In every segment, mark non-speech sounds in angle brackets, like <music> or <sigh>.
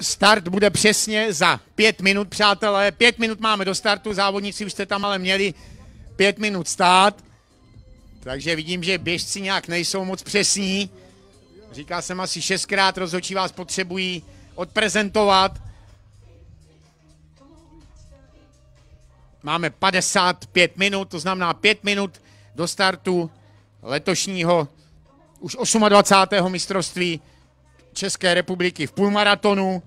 Start bude přesně za pět minut, přátelé. Pět minut máme do startu, závodníci už jste tam ale měli pět minut stát. Takže vidím, že běžci nějak nejsou moc přesní. Říká jsem asi šestkrát, rozhodčí vás potřebují odprezentovat. Máme 55 minut, to znamená 5 minut do startu letošního už 28. mistrovství České republiky v půlmaratonu.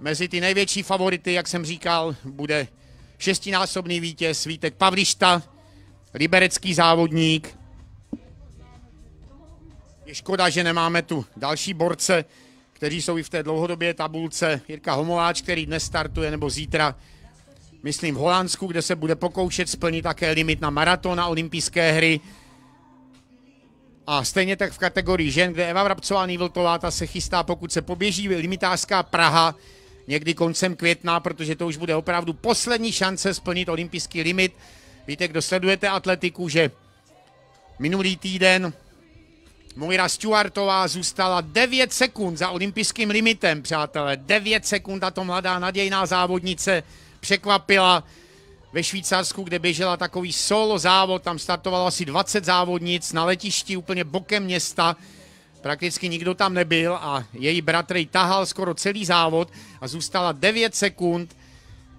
Mezi ty největší favority, jak jsem říkal, bude šestinásobný vítěz Vítek Pavlišta, liberecký závodník. Je škoda, že nemáme tu další borce, kteří jsou i v té dlouhodobě tabulce. Jirka Homoláč, který dnes startuje, nebo zítra, myslím v Holandsku, kde se bude pokoušet splnit také limit na maraton a olympijské hry. A stejně tak v kategorii žen, kde Eva Vrabcová Nývltová ta se chystá, pokud se poběží limitářská Praha někdy koncem května, protože to už bude opravdu poslední šance splnit olympijský limit. Víte, kdo sledujete atletiku, že minulý týden Moira Stewartová zůstala 9 sekund za olympijským limitem, přátelé. 9 sekund a to mladá nadějná závodnice překvapila ve Švýcarsku, kde běžela takový solo závod, tam startovalo asi 20 závodnic na letišti úplně bokem města, prakticky nikdo tam nebyl a její bratr tahal skoro celý závod a zůstala 9 sekund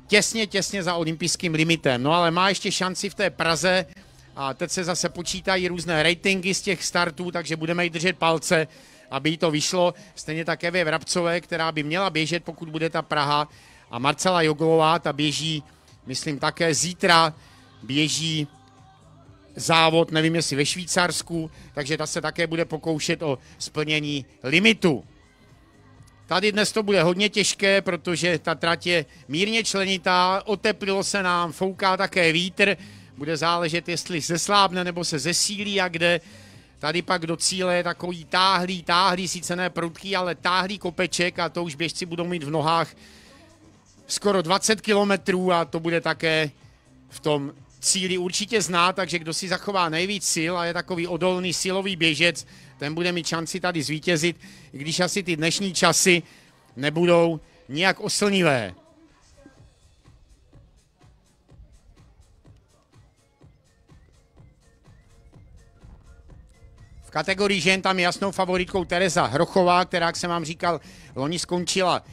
těsně, těsně za olympijským limitem. No ale má ještě šanci v té Praze a teď se zase počítají různé ratingy z těch startů, takže budeme jí držet palce, aby jí to vyšlo. Stejně také ve Vrabcové, která by měla běžet, pokud bude ta Praha. A Marcela Joglová, ta běží myslím také zítra běží závod, nevím jestli ve Švýcarsku, takže ta se také bude pokoušet o splnění limitu. Tady dnes to bude hodně těžké, protože ta trať je mírně členitá, oteplilo se nám, fouká také vítr, bude záležet, jestli se slábne nebo se zesílí a kde. Tady pak do cíle je takový táhlý, táhlý, sice ne prudký, ale táhlý kopeček a to už běžci budou mít v nohách skoro 20 kilometrů a to bude také v tom cíli určitě znát, takže kdo si zachová nejvíc sil a je takový odolný silový běžec, ten bude mít šanci tady zvítězit, i když asi ty dnešní časy nebudou nijak oslnivé. V kategorii žen tam je jasnou favoritkou Tereza Hrochová, která, jak jsem vám říkal, loni skončila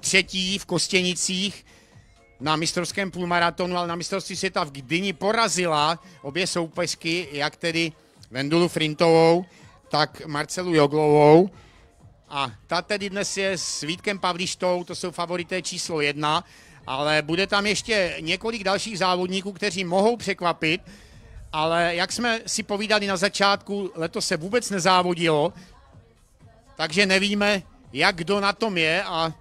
třetí v Kostěnicích na mistrovském půlmaratonu, ale na mistrovství světa v Gdyni porazila obě soupeřky, jak tedy Vendulu Frintovou, tak Marcelu Joglovou. A ta tedy dnes je s Vítkem Pavlištou, to jsou favorité číslo jedna, ale bude tam ještě několik dalších závodníků, kteří mohou překvapit, ale jak jsme si povídali na začátku, letos se vůbec nezávodilo, takže nevíme, jak kdo na tom je a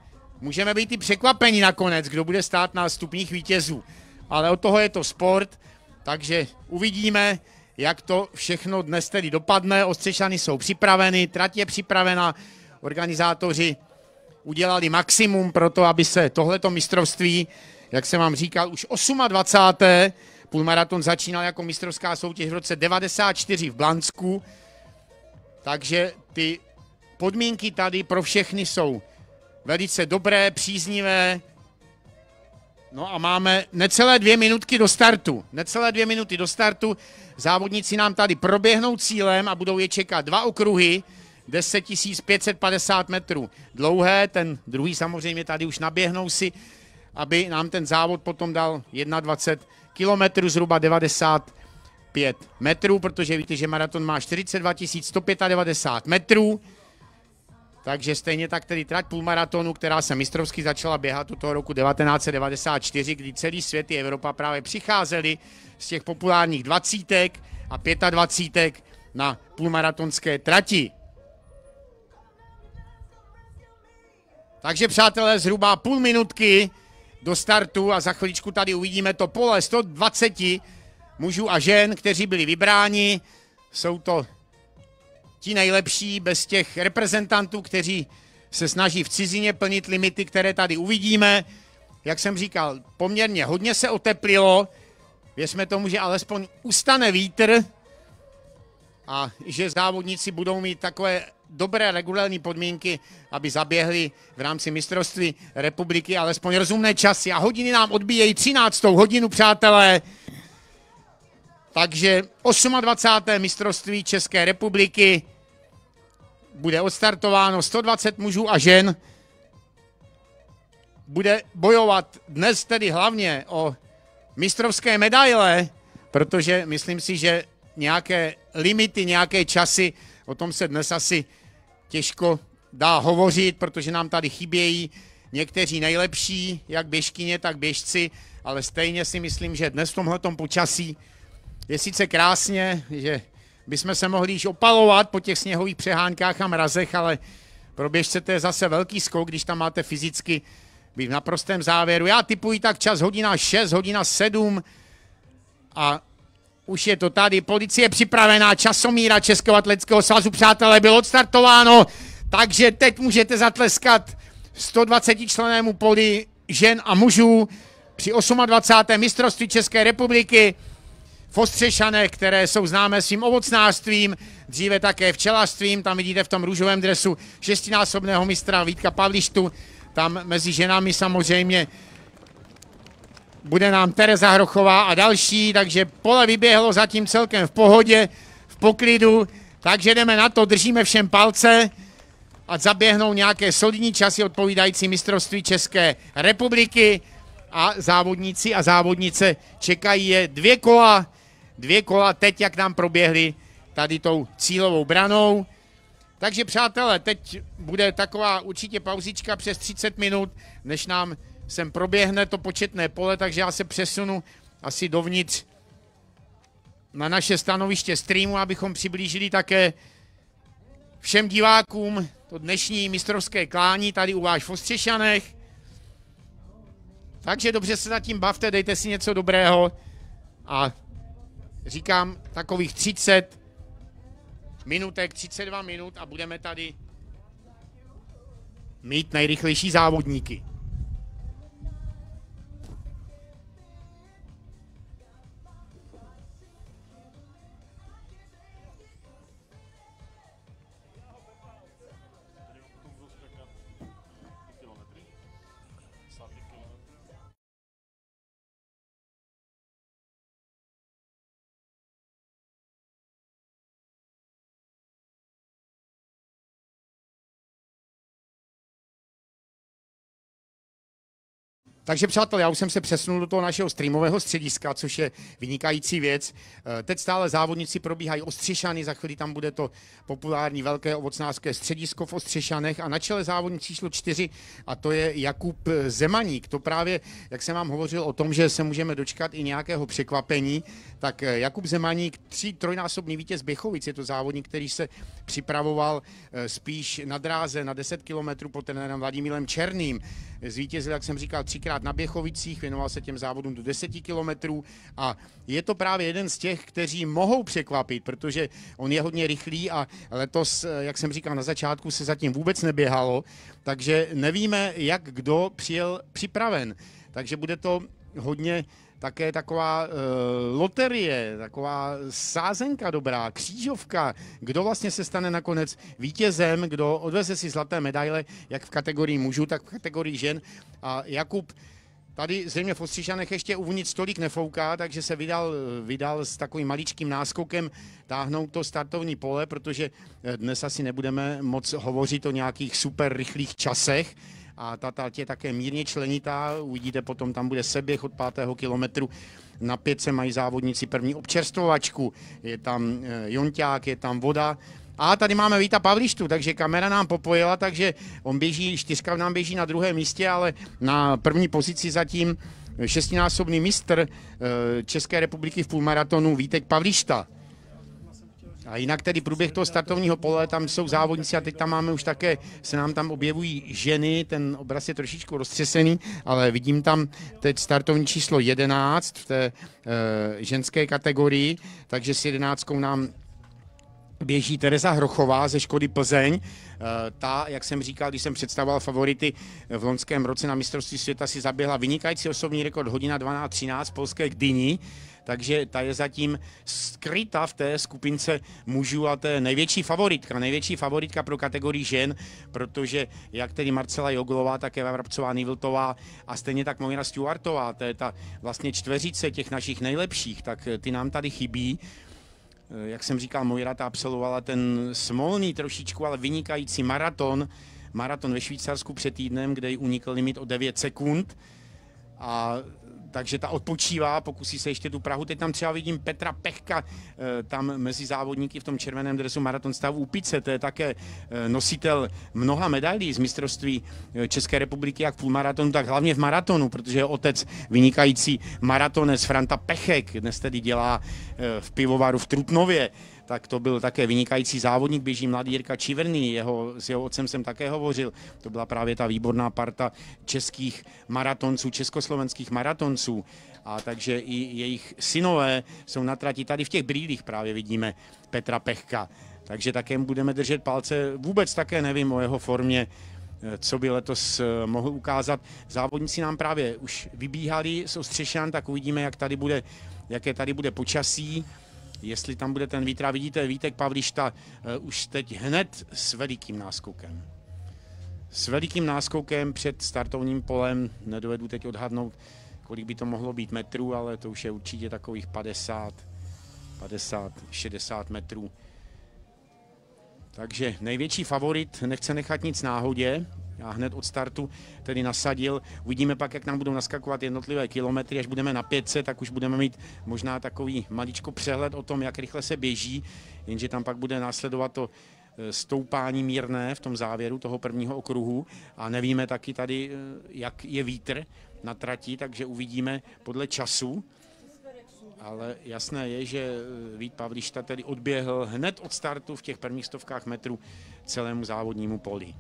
můžeme být i překvapení nakonec, kdo bude stát na stupních vítězů. Ale od toho je to sport, takže uvidíme, jak to všechno dnes tedy dopadne. Ostřešany jsou připraveny, trať je připravena, organizátoři udělali maximum pro to, aby se tohleto mistrovství, jak jsem vám říkal, už 28. Půlmaraton začínal jako mistrovská soutěž v roce 94 v Blansku, takže ty podmínky tady pro všechny jsou velice dobré, příznivé. No a máme necelé dvě minutky do startu. Necelé dvě minuty do startu. Závodníci nám tady proběhnou cílem a budou je čekat dva okruhy, 10 550 metrů dlouhé, ten druhý samozřejmě tady už naběhnou si, aby nám ten závod potom dal 21 kilometrů, zhruba 95 metrů, protože víte, že maraton má 42 195 metrů, takže stejně tak tedy trať půlmaratonu, která se mistrovsky začala běhat od toho roku 1994, kdy celý svět i Evropa právě přicházeli z těch populárních dvacítek a pětadvacítek na půlmaratonské trati. Takže přátelé, zhruba půl minutky do startu a za chviličku tady uvidíme to pole 120 mužů a žen, kteří byli vybráni. Jsou to ti nejlepší bez těch reprezentantů, kteří se snaží v cizině plnit limity, které tady uvidíme. Jak jsem říkal, poměrně hodně se oteplilo, věřme tomu, že alespoň ustane vítr a že závodníci budou mít takové dobré regulární podmínky, aby zaběhli v rámci mistrovství republiky alespoň rozumné časy. A hodiny nám odbíjejí 13. hodinu, přátelé. Takže 28. mistrovství České republiky bude odstartováno 120 mužů a žen. Bude bojovat dnes tedy hlavně o mistrovské medaile, protože myslím si, že nějaké limity, nějaké časy, o tom se dnes asi těžko dá hovořit, protože nám tady chybějí někteří nejlepší, jak běžkyně, tak běžci, ale stejně si myslím, že dnes v tomhletom počasí je sice krásně, že bychom se mohli již opalovat po těch sněhových přehánkách a mrazech, ale pro běžce to je zase velký skok, když tam máte fyzicky být v naprostém závěru. Já typuji tak čas hodina 6, hodina 7 a už je to tady. Policie připravená, časomíra Českého atletického svazu, přátelé, bylo odstartováno, takže teď můžete zatleskat 120 členému poli žen a mužů při 28. mistrovství České republiky v Ostřešanech, které jsou známé svým ovocnářstvím, dříve také včelařstvím, tam vidíte v tom růžovém dresu šestinásobného mistra Vítka Pavlištu, tam mezi ženami samozřejmě bude nám Tereza Hrochová a další, takže pole vyběhlo zatím celkem v pohodě, v poklidu, takže jdeme na to, držíme všem palce a zaběhnou nějaké solidní časy odpovídající mistrovství České republiky. A závodníci a závodnice čekají je dvě kola, dvě kola teď, jak nám proběhly tady tou cílovou branou. Takže přátelé, teď bude taková určitě pauzička přes 30 minut, než nám sem proběhne to početné pole, takže já se přesunu asi dovnitř na naše stanoviště streamu, abychom přiblížili také všem divákům to dnešní mistrovské klání tady u vás v Ostřešanech. Takže dobře se zatím bavte, dejte si něco dobrého a říkám takových 30 minutek, 32 minut a budeme tady mít nejrychlejší závodníky. Takže přátelé, já už jsem se přesunul do toho našeho streamového střediska, což je vynikající věc. Eh, teď stále závodníci probíhají Ostřešany, za chvíli tam bude to populární velké ovocnářské středisko v Ostřešanech a na čele závodní číslo čtyři a to je Jakub Zemaník. To právě, jak jsem vám hovořil o tom, že se můžeme dočkat i nějakého překvapení, tak eh, Jakub Zemaník, tři, trojnásobný vítěz Běchovic, je to závodník, který se připravoval eh, spíš na dráze na 10 kilometrů pod trenérem Vladimílem Černým. Zvítězil, jak jsem říkal, třikrát na Běchovicích, věnoval se těm závodům do 10 kilometrů a je to právě jeden z těch, kteří mohou překvapit, protože on je hodně rychlý a letos, jak jsem říkal na začátku, se zatím vůbec neběhalo, takže nevíme, jak kdo přijel připraven. Takže bude to hodně také taková e, loterie, taková sázenka dobrá, křížovka, kdo vlastně se stane nakonec vítězem, kdo odveze si zlaté medaile, jak v kategorii mužů, tak v kategorii žen. A Jakub Tady zřejmě v Ostřišanech ještě uvnitř tolik nefouká, takže se vydal, vydal s takovým maličkým náskokem táhnout to startovní pole, protože dnes asi nebudeme moc hovořit o nějakých super rychlých časech, a ta tať je také mírně členitá, uvidíte potom, tam bude seběh od pátého kilometru, na pětce mají závodníci první občerstvovačku, je tam eh, jonťák, je tam voda, a tady máme Víta Pavlištu, takže kamera nám popojila, takže on běží, čtyřka nám běží na druhém místě, ale na první pozici zatím šestinásobný mistr eh, České republiky v půlmaratonu Vítek Pavlišta. A jinak tedy průběh toho startovního pole, tam jsou závodníci a teď tam máme už také, se nám tam objevují ženy, ten obraz je trošičku roztřesený, ale vidím tam teď startovní číslo 11 v té e, ženské kategorii, takže s jedenáctkou nám běží Tereza Hrochová ze Škody Plzeň. Eh, ta, jak jsem říkal, když jsem představoval favority v loňském roce na mistrovství světa, si zaběhla vynikající osobní rekord hodina 12.13 polské Gdyni takže ta je zatím skryta v té skupince mužů a to je největší favoritka, největší favoritka pro kategorii žen, protože jak tedy Marcela Joglová, tak Eva Vrabcová, Nivltová a stejně tak Moira Stewartová, to je ta vlastně čtveřice těch našich nejlepších, tak ty nám tady chybí. Eh, jak jsem říkal, Mojra ta absolvovala ten smolný trošičku, ale vynikající maraton, maraton ve Švýcarsku před týdnem, kde jí unikl limit o 9 sekund. A takže ta odpočívá, pokusí se ještě tu Prahu. Teď tam třeba vidím Petra Pechka, eh, tam mezi závodníky v tom červeném dresu maraton stavu Úpice, to je také eh, nositel mnoha medailí z mistrovství eh, České republiky, jak v půlmaratonu, tak hlavně v maratonu, protože je otec vynikající maratonec Franta Pechek, dnes tedy dělá v pivovaru v Trutnově tak to byl také vynikající závodník, běží mladý Jirka Čiverný, jeho, s jeho otcem jsem také hovořil, to byla právě ta výborná parta českých maratonců, československých maratonců, a takže i jejich synové jsou na trati, tady v těch brýlích právě vidíme Petra Pechka, takže také budeme držet palce, vůbec také nevím o jeho formě, co by letos eh, mohl ukázat. Závodníci nám právě už vybíhali z Ostřešan, tak uvidíme, jak tady bude, jaké tady bude počasí jestli tam bude ten vítr. A vidíte, Vítek Pavlišta uh, už teď hned s velikým náskokem. S velikým náskokem před startovním polem, nedovedu teď odhadnout, kolik by to mohlo být metrů, ale to už je určitě takových 50, 50, 60 metrů. Takže největší favorit nechce nechat nic náhodě, já hned od startu tedy nasadil. Uvidíme pak, jak nám budou naskakovat jednotlivé kilometry. Až budeme na 500, tak už budeme mít možná takový maličko přehled o tom, jak rychle se běží, jenže tam pak bude následovat to e, stoupání mírné v tom závěru toho prvního okruhu a nevíme taky tady, e, jak je vítr na trati, takže uvidíme podle času. Ale jasné je, že e, Vít Pavlišta tedy odběhl hned od startu v těch prvních stovkách metrů celému závodnímu poli.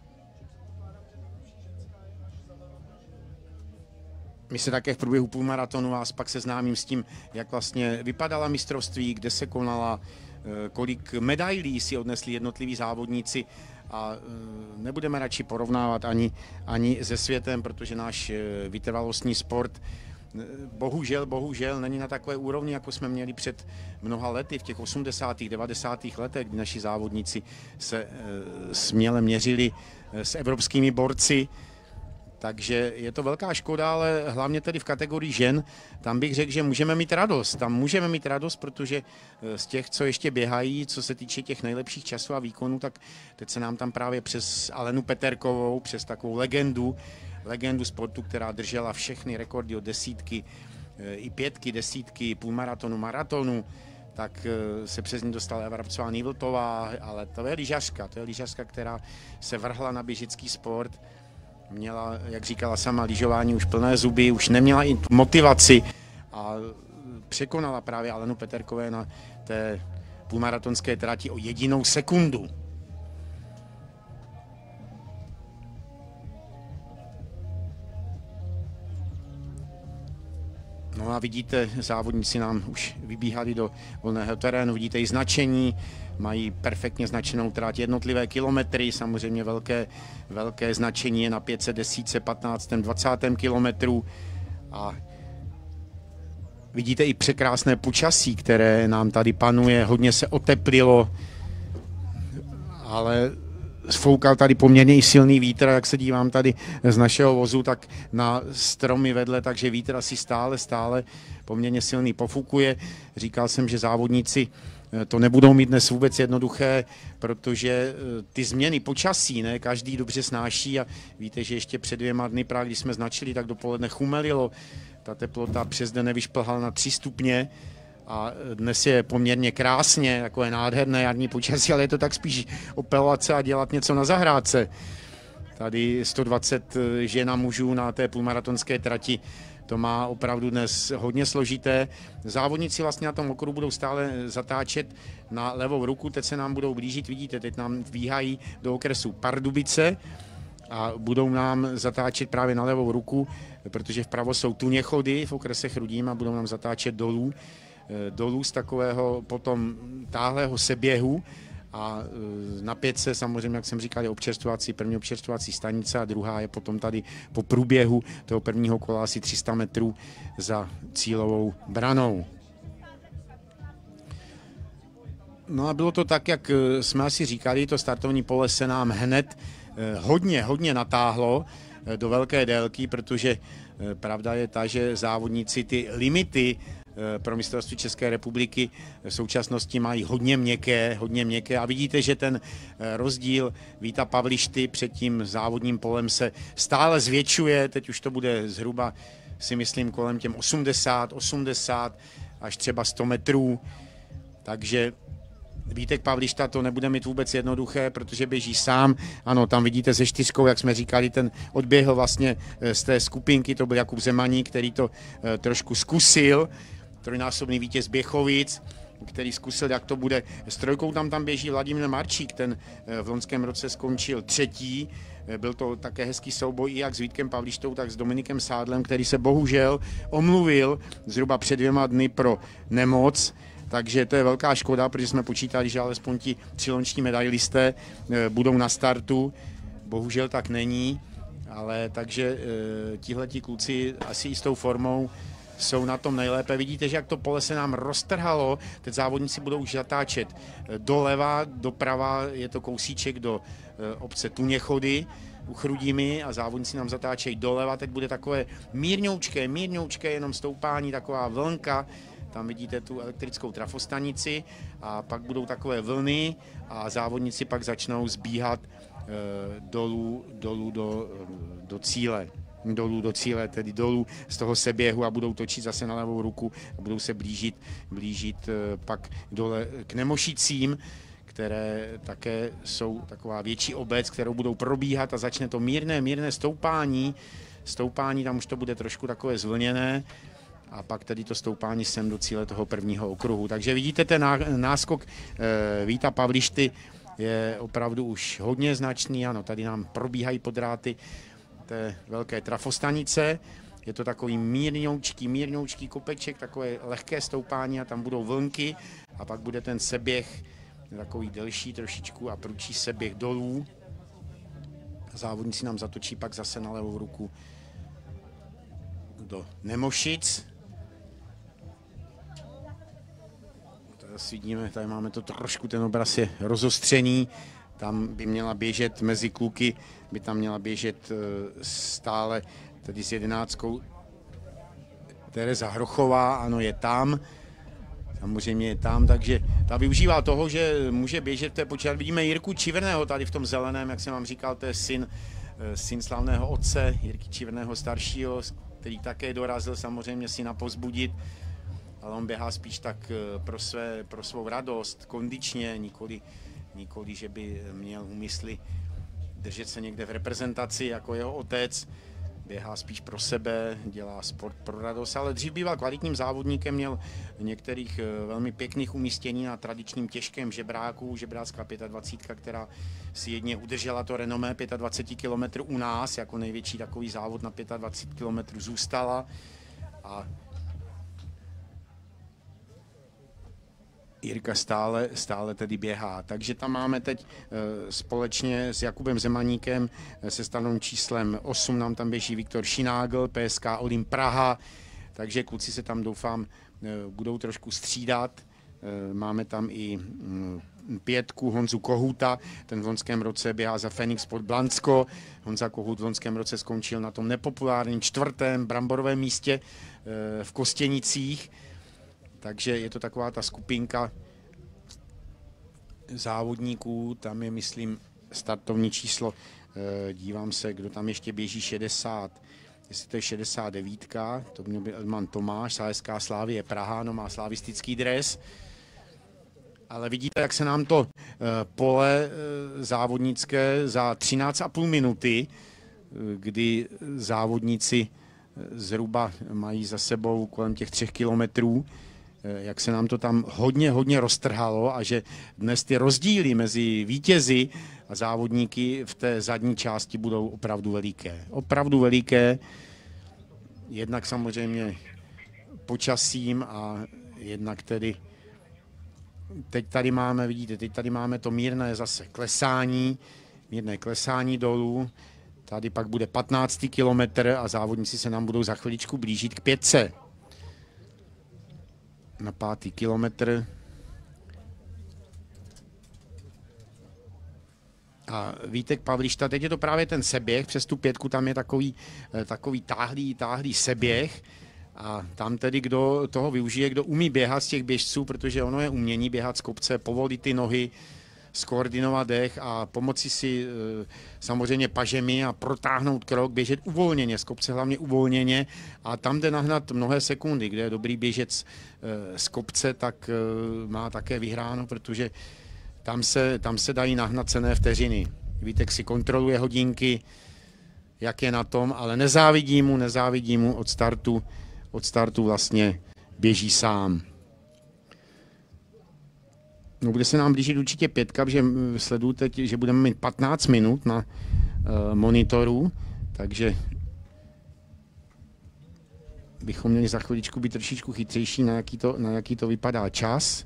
My se také v průběhu půlmaratonu vás pak seznámím s tím, jak vlastně vypadala mistrovství, kde se konala, eh, kolik medailí si odnesli jednotliví závodníci a eh, nebudeme radši porovnávat ani, ani se světem, protože náš eh, vytrvalostní sport bohužel, bohužel není na takové úrovni, jako jsme měli před mnoha lety, v těch 80. 90. letech, kdy naši závodníci se směle měřili s evropskými borci, takže je to velká škoda, ale hlavně tedy v kategorii žen, tam bych řekl, že můžeme mít radost. Tam můžeme mít radost, protože eh, z těch, co ještě běhají, co se týče těch nejlepších časů a výkonů, tak teď se nám tam právě přes Alenu Peterkovou, přes takovou legendu, legendu sportu, která držela všechny rekordy od desítky, eh, i pětky, desítky, půlmaratonu, maratonu, tak eh, se přes ní dostala Eva Rabcová Nývltová, ale to je lyžařka, to je lyžařka, která se vrhla na běžický sport měla, jak říkala sama, lyžování už plné zuby, už neměla i motivaci a překonala právě Alenu Peterkové na té půlmaratonské trati o jedinou sekundu. No a vidíte, závodníci nám už vybíhali do volného terénu, vidíte i značení, mají perfektně značenou trať, jednotlivé kilometry, samozřejmě velké, velké značení je na 510, 15, 20 kilometru. A vidíte i překrásné počasí, které nám tady panuje, hodně se oteplilo, ale Foukal tady poměrně i silný vítr, jak se dívám tady z našeho vozu, tak na stromy vedle, takže vítr asi stále, stále poměrně silný pofukuje. Říkal jsem, že závodníci to nebudou mít dnes vůbec jednoduché, protože eh, ty změny počasí, ne, každý dobře snáší a víte, že ještě před dvěma dny, právě když jsme značili, tak dopoledne chumelilo, ta teplota přes den nevyšplhala na 3 stupně, a dnes je poměrně krásně, jako je nádherné jarní počasí, ale je to tak spíš opelovat se a dělat něco na zahrádce. Tady 120 žen a mužů na té půlmaratonské trati, to má opravdu dnes hodně složité. Závodníci vlastně na tom okruhu budou stále zatáčet na levou ruku, teď se nám budou blížit, vidíte, teď nám výhají do okresu Pardubice a budou nám zatáčet právě na levou ruku, protože vpravo jsou tuněchody v okrese Chrudím a budou nám zatáčet dolů. Eh, dolů z takového potom táhlého seběhu a e, na pětce samozřejmě, jak jsem říkal, je občerstvovací, první občerstvovací stanice a druhá je potom tady po průběhu toho prvního kola asi 300 metrů za cílovou branou. No a bylo to tak, jak e, jsme asi říkali, to startovní pole se nám hned e, hodně, hodně natáhlo do velké délky, protože pravda je ta, že závodníci ty limity pro mistrovství České republiky v současnosti mají hodně měkké, hodně měkké. A vidíte, že ten rozdíl Víta Pavlišty před tím závodním polem se stále zvětšuje, teď už to bude zhruba si myslím kolem těm 80, 80 až třeba 100 metrů, takže Vítek Pavlišta to nebude mít vůbec jednoduché, protože běží sám. Ano, tam vidíte se čtyřkou, jak jsme říkali, ten odběhl vlastně eh, z té skupinky, to byl Jakub Zemaní, který to eh, trošku zkusil, trojnásobný vítěz Běchovic, který zkusil, jak to bude. S trojkou tam tam běží Vladimír Marčík, ten eh, v loňském roce skončil třetí, byl to také hezký souboj i jak s Vítkem Pavlištou, tak s Dominikem Sádlem, který se bohužel omluvil zhruba před dvěma dny pro nemoc takže to je velká škoda, protože jsme počítali, že alespoň ti třilonční medailisté eh, budou na startu. Bohužel tak není, ale takže eh, tihleti kluci asi i s tou formou jsou na tom nejlépe. Vidíte, že jak to pole se nám roztrhalo, teď závodníci budou už zatáčet eh, doleva, doprava, je to kousíček do obce Tuněchody, u Chrudimi a závodníci nám zatáčejí doleva, teď bude takové mírňoučké, mírňoučké, jenom stoupání, taková vlnka, tam vidíte tu elektrickou trafostanici a pak budou takové vlny a závodníci pak začnou zbíhat e, dolů, dolů do, eh, do cíle dolů do cíle, tedy dolů z toho seběhu a budou točit zase na levou ruku a budou se blížit, blížit e, pak dole k Nemošicím, které také jsou taková větší obec, kterou budou probíhat a začne to mírné, mírné stoupání. Stoupání, tam už to bude trošku takové zvlněné, a pak tedy to stoupání sem do cíle toho prvního okruhu. Takže vidíte, ten náskok eh, Víta Pavlišty je opravdu už hodně značný. Ano, tady nám probíhají podráty té velké trafostanice. Je to takový mírňoučký, mírňoučký kopeček, takové lehké stoupání a tam budou vlnky a pak bude ten seběh takový delší trošičku a průčí seběh dolů. Závodníci nám zatočí pak zase na levou ruku do Nemošic. zase vidíme, tady máme to trošku, ten obraz je rozostřený, tam by měla běžet mezi kluky, by tam měla běžet e, stále tedy s jedenáctkou Tereza Hrochová, ano, je tam, samozřejmě je tam, takže ta využívá toho, že může běžet v té počát. Vidíme Jirku Čiverného tady v tom zeleném, jak jsem vám říkal, to je syn, e, syn slavného otce, Jirky Čiverného staršího, který také dorazil samozřejmě si na pozbudit ale on běhá spíš tak eh, pro, své, pro svou radost, kondičně, nikoli, nikoli, že by měl úmysly držet se někde v reprezentaci jako jeho otec, běhá spíš pro sebe, dělá sport pro radost, ale dřív býval kvalitním závodníkem, měl některých eh, velmi pěkných umístění na tradičním těžkém žebráku, žebrácká 25, která si jedně udržela to renomé 25 km u nás, jako největší takový závod na 25 km zůstala. A Jirka stále, stále tedy běhá. Takže tam máme teď eh, společně s Jakubem Zemaníkem eh, se stanou číslem 8, nám tam běží Viktor Šinágl, PSK Olim Praha, takže kluci se tam doufám eh, budou trošku střídat. Máme tam i mm, pětku Honzu Kohuta, ten v loňském roce běhá za Fenix pod Blansko. Honza Kohut v loňském roce skončil na tom nepopulárním čtvrtém bramborovém místě v Kostěnicích takže je to taková ta skupinka závodníků, tam je, myslím, startovní číslo, eh, dívám se, kdo tam ještě běží 60, jestli to je 69, to měl by Elman Tomáš, Saleská Slávie Praha, no má slavistický dres, ale vidíte, jak se nám to eh, pole eh, závodnické za 13,5 minuty, kdy závodníci zhruba mají za sebou kolem těch třech kilometrů, jak se nám to tam hodně, hodně roztrhalo a že dnes ty rozdíly mezi vítězi a závodníky v té zadní části budou opravdu veliké. Opravdu veliké, jednak samozřejmě počasím a jednak tedy teď tady máme, vidíte, teď tady máme to mírné zase klesání, mírné klesání dolů, tady pak bude 15. kilometr a závodníci se nám budou za chviličku blížit k pětce na pátý kilometr. A Vítek Pavlišta, teď je to právě ten seběh, přes tu pětku tam je takový, eh, takový táhlý, táhlý seběh. A tam tedy, kdo toho využije, kdo umí běhat z těch běžců, protože ono je umění běhat z kopce, povolit ty nohy, skoordinovat dech a pomoci si eh, samozřejmě pažemi a protáhnout krok, běžet uvolněně, z kopce hlavně uvolněně a tam jde nahnat mnohé sekundy, kde je dobrý běžec eh, z kopce, tak eh, má také vyhráno, protože tam se, tam se dají nahnat cené vteřiny. Vítek si kontroluje hodinky, jak je na tom, ale nezávidí mu, nezávidí mu od startu, od startu vlastně běží sám. No, bude se nám blížit určitě pětka, že sleduju teď, že budeme mít 15 minut na uh, monitoru, takže bychom měli za chviličku být trošičku chytřejší, na jaký to, na jaký to vypadá čas.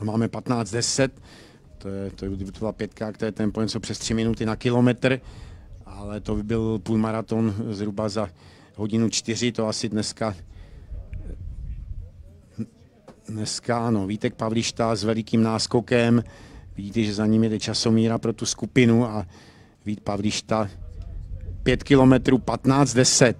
No, máme 15.10, to je, to, je, byla pětka, je tempo něco přes 3 minuty na kilometr, ale to by byl půlmaraton zhruba za hodinu 4, to asi dneska dneska ano, Vítek Pavlišta s velikým náskokem. Vidíte, že za ním jede časomíra pro tu skupinu a Vít Pavlišta 5 km 15-10.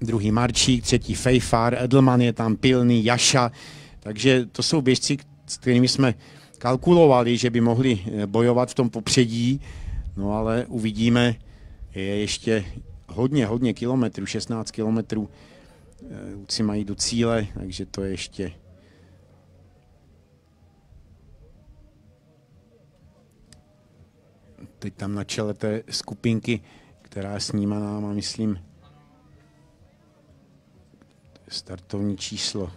Druhý Marčík, třetí Fejfar, Edelman je tam pilný, Jaša. Takže to jsou běžci, s kterými jsme kalkulovali, že by mohli eh, bojovat v tom popředí, no ale uvidíme, je ještě hodně, hodně kilometrů, 16 kilometrů Luci mají do cíle, takže to je ještě teď tam na čele té skupinky, která je snímaná, má myslím startovní číslo.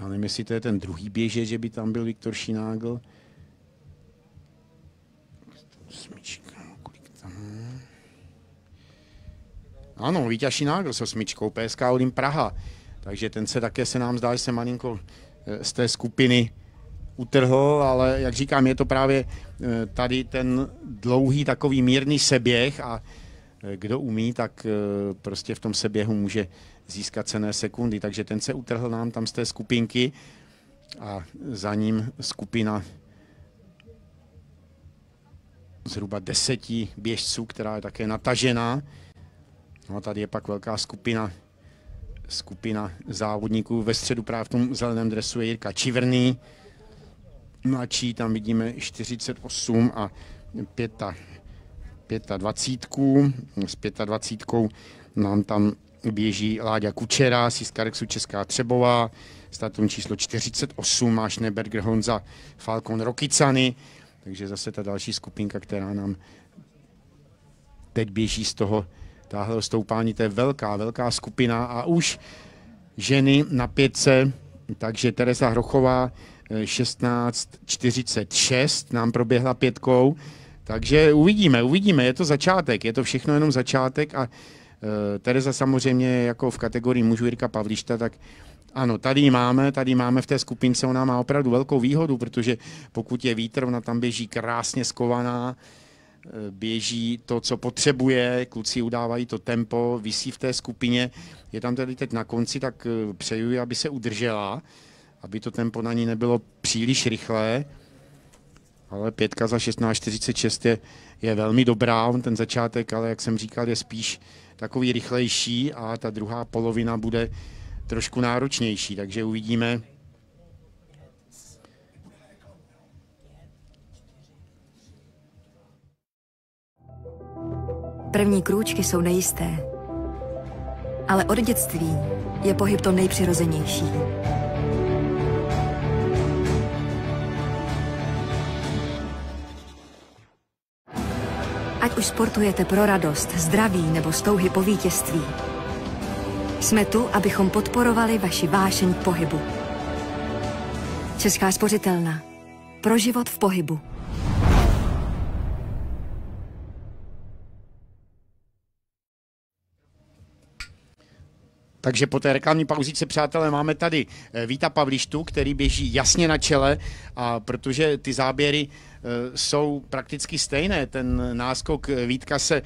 Já nevím, jestli to je ten druhý běže, že by tam byl Viktor Šinágl. Smyčka. Ano, Vítěz Nágl s osmičkou, PSK Olim Praha. Takže ten se také se nám zdá, že se malinko eh, z té skupiny utrhl, ale jak říkám, je to právě eh, tady ten dlouhý takový mírný seběh a eh, kdo umí, tak prostě v tom seběhu může získat cené sekundy. Takže ten se utrhl nám tam z té skupinky a za ním skupina zhruba deseti běžců, která je také natažená. No a tady je pak velká skupina skupina závodníků. Ve středu právě v tom zeleném dresu je Jirka Čiverný. Mladší, tam vidíme 48 a 5, 25. S 25 nám tam běží Láďa Kučera, Siskarexu Česká Třebová, startovní číslo 48 máš Neberger Honza Falcon Rokicany, takže zase ta další skupinka, která nám teď běží z toho táhle stoupání, to je velká, velká skupina a už ženy na pětce, takže Teresa Hrochová 16.46 eh, nám proběhla pětkou, takže uvidíme, uvidíme, je to začátek, je to všechno jenom začátek a uh, Teresa samozřejmě jako v kategorii mužů Jirka Pavlišta, tak ano, tady máme, tady máme v té skupince, ona má opravdu velkou výhodu, protože pokud je vítr, ona tam běží krásně skovaná, běží to, co potřebuje, kluci udávají to tempo, vysí v té skupině, je tam tedy teď na konci, tak eh, přeju, aby se udržela, aby to tempo na ní nebylo příliš rychlé, ale pětka za 16.46 je, je velmi dobrá, ten začátek, ale jak jsem říkal, je spíš takový rychlejší a ta druhá polovina bude trošku náročnější, takže uvidíme, První krůčky jsou nejisté. Ale od dětství je pohyb to nejpřirozenější. Ať už sportujete pro radost, zdraví nebo stouhy po vítězství. Jsme tu, abychom podporovali vaši vášeň k pohybu. Česká spořitelna. Pro život v pohybu. Takže po té reklamní pauzice, přátelé, máme tady eh, Víta Pavlištu, který běží jasně na čele, a protože ty záběry jsou prakticky stejné, ten náskok Vítka se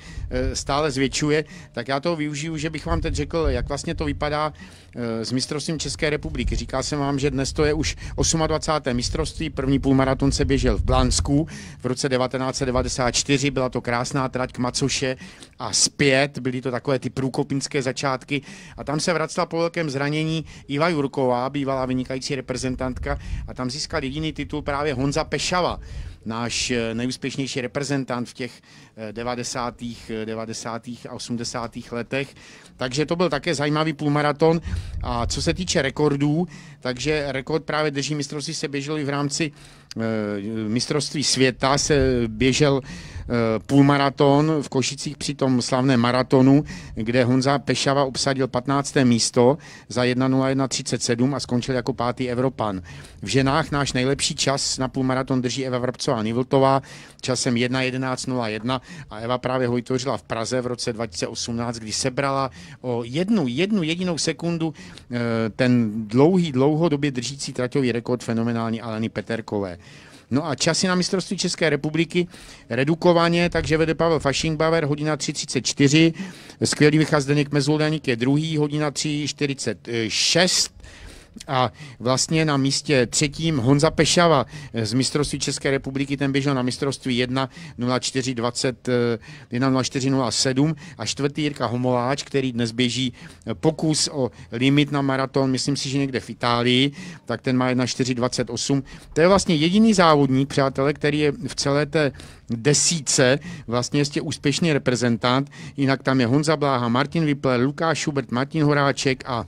stále zvětšuje, tak já to využiju, že bych vám teď řekl, jak vlastně to vypadá s mistrovstvím České republiky. Říkal jsem vám, že dnes to je už 28. mistrovství, první půlmaraton se běžel v Blansku v roce 1994, byla to krásná trať k Macoše a zpět, byly to takové ty průkopnické začátky. A tam se vracela po velkém zranění Iva Jurková, bývalá vynikající reprezentantka. A tam získal jediný titul právě Honza Pešava náš eh, nejúspěšnější reprezentant v těch 90. Eh, 90. Eh, a 80. letech. Takže to byl také zajímavý půlmaraton. A co se týče rekordů, takže rekord právě drží mistrovství se běžel i v rámci mistrovství světa, se běžel půlmaraton v Košicích při tom slavném maratonu, kde Honza Pešava obsadil 15. místo za 1.01.37 a skončil jako pátý Evropan. V ženách náš nejlepší čas na půlmaraton drží Eva Vrabcová Nivltová časem 1.11.01 a Eva právě ho vytvořila v Praze v roce 2018, kdy sebrala o jednu, jednu jedinou sekundu eh, ten dlouhý, dlouhodobě držící traťový rekord fenomenální Aleny Peterkové. No a časy na mistrovství České republiky redukovaně, takže vede Pavel Faschingbauer, hodina 3.34, skvělý vychaz Zdeněk Mezuldaník je druhý, hodina 3.46, a vlastně na místě třetím Honza Pešava z mistrovství České republiky, ten běžel na mistrovství 1 0420 10407 a čtvrtý Jirka Homoláč, který dnes běží pokus o limit na maraton, myslím si, že někde v Itálii, tak ten má 1.428. To je vlastně jediný závodník, přátelé, který je v celé té desíce vlastně ještě úspěšný reprezentant, jinak tam je Honza Bláha, Martin Vypler, Lukáš Schubert, Martin Horáček a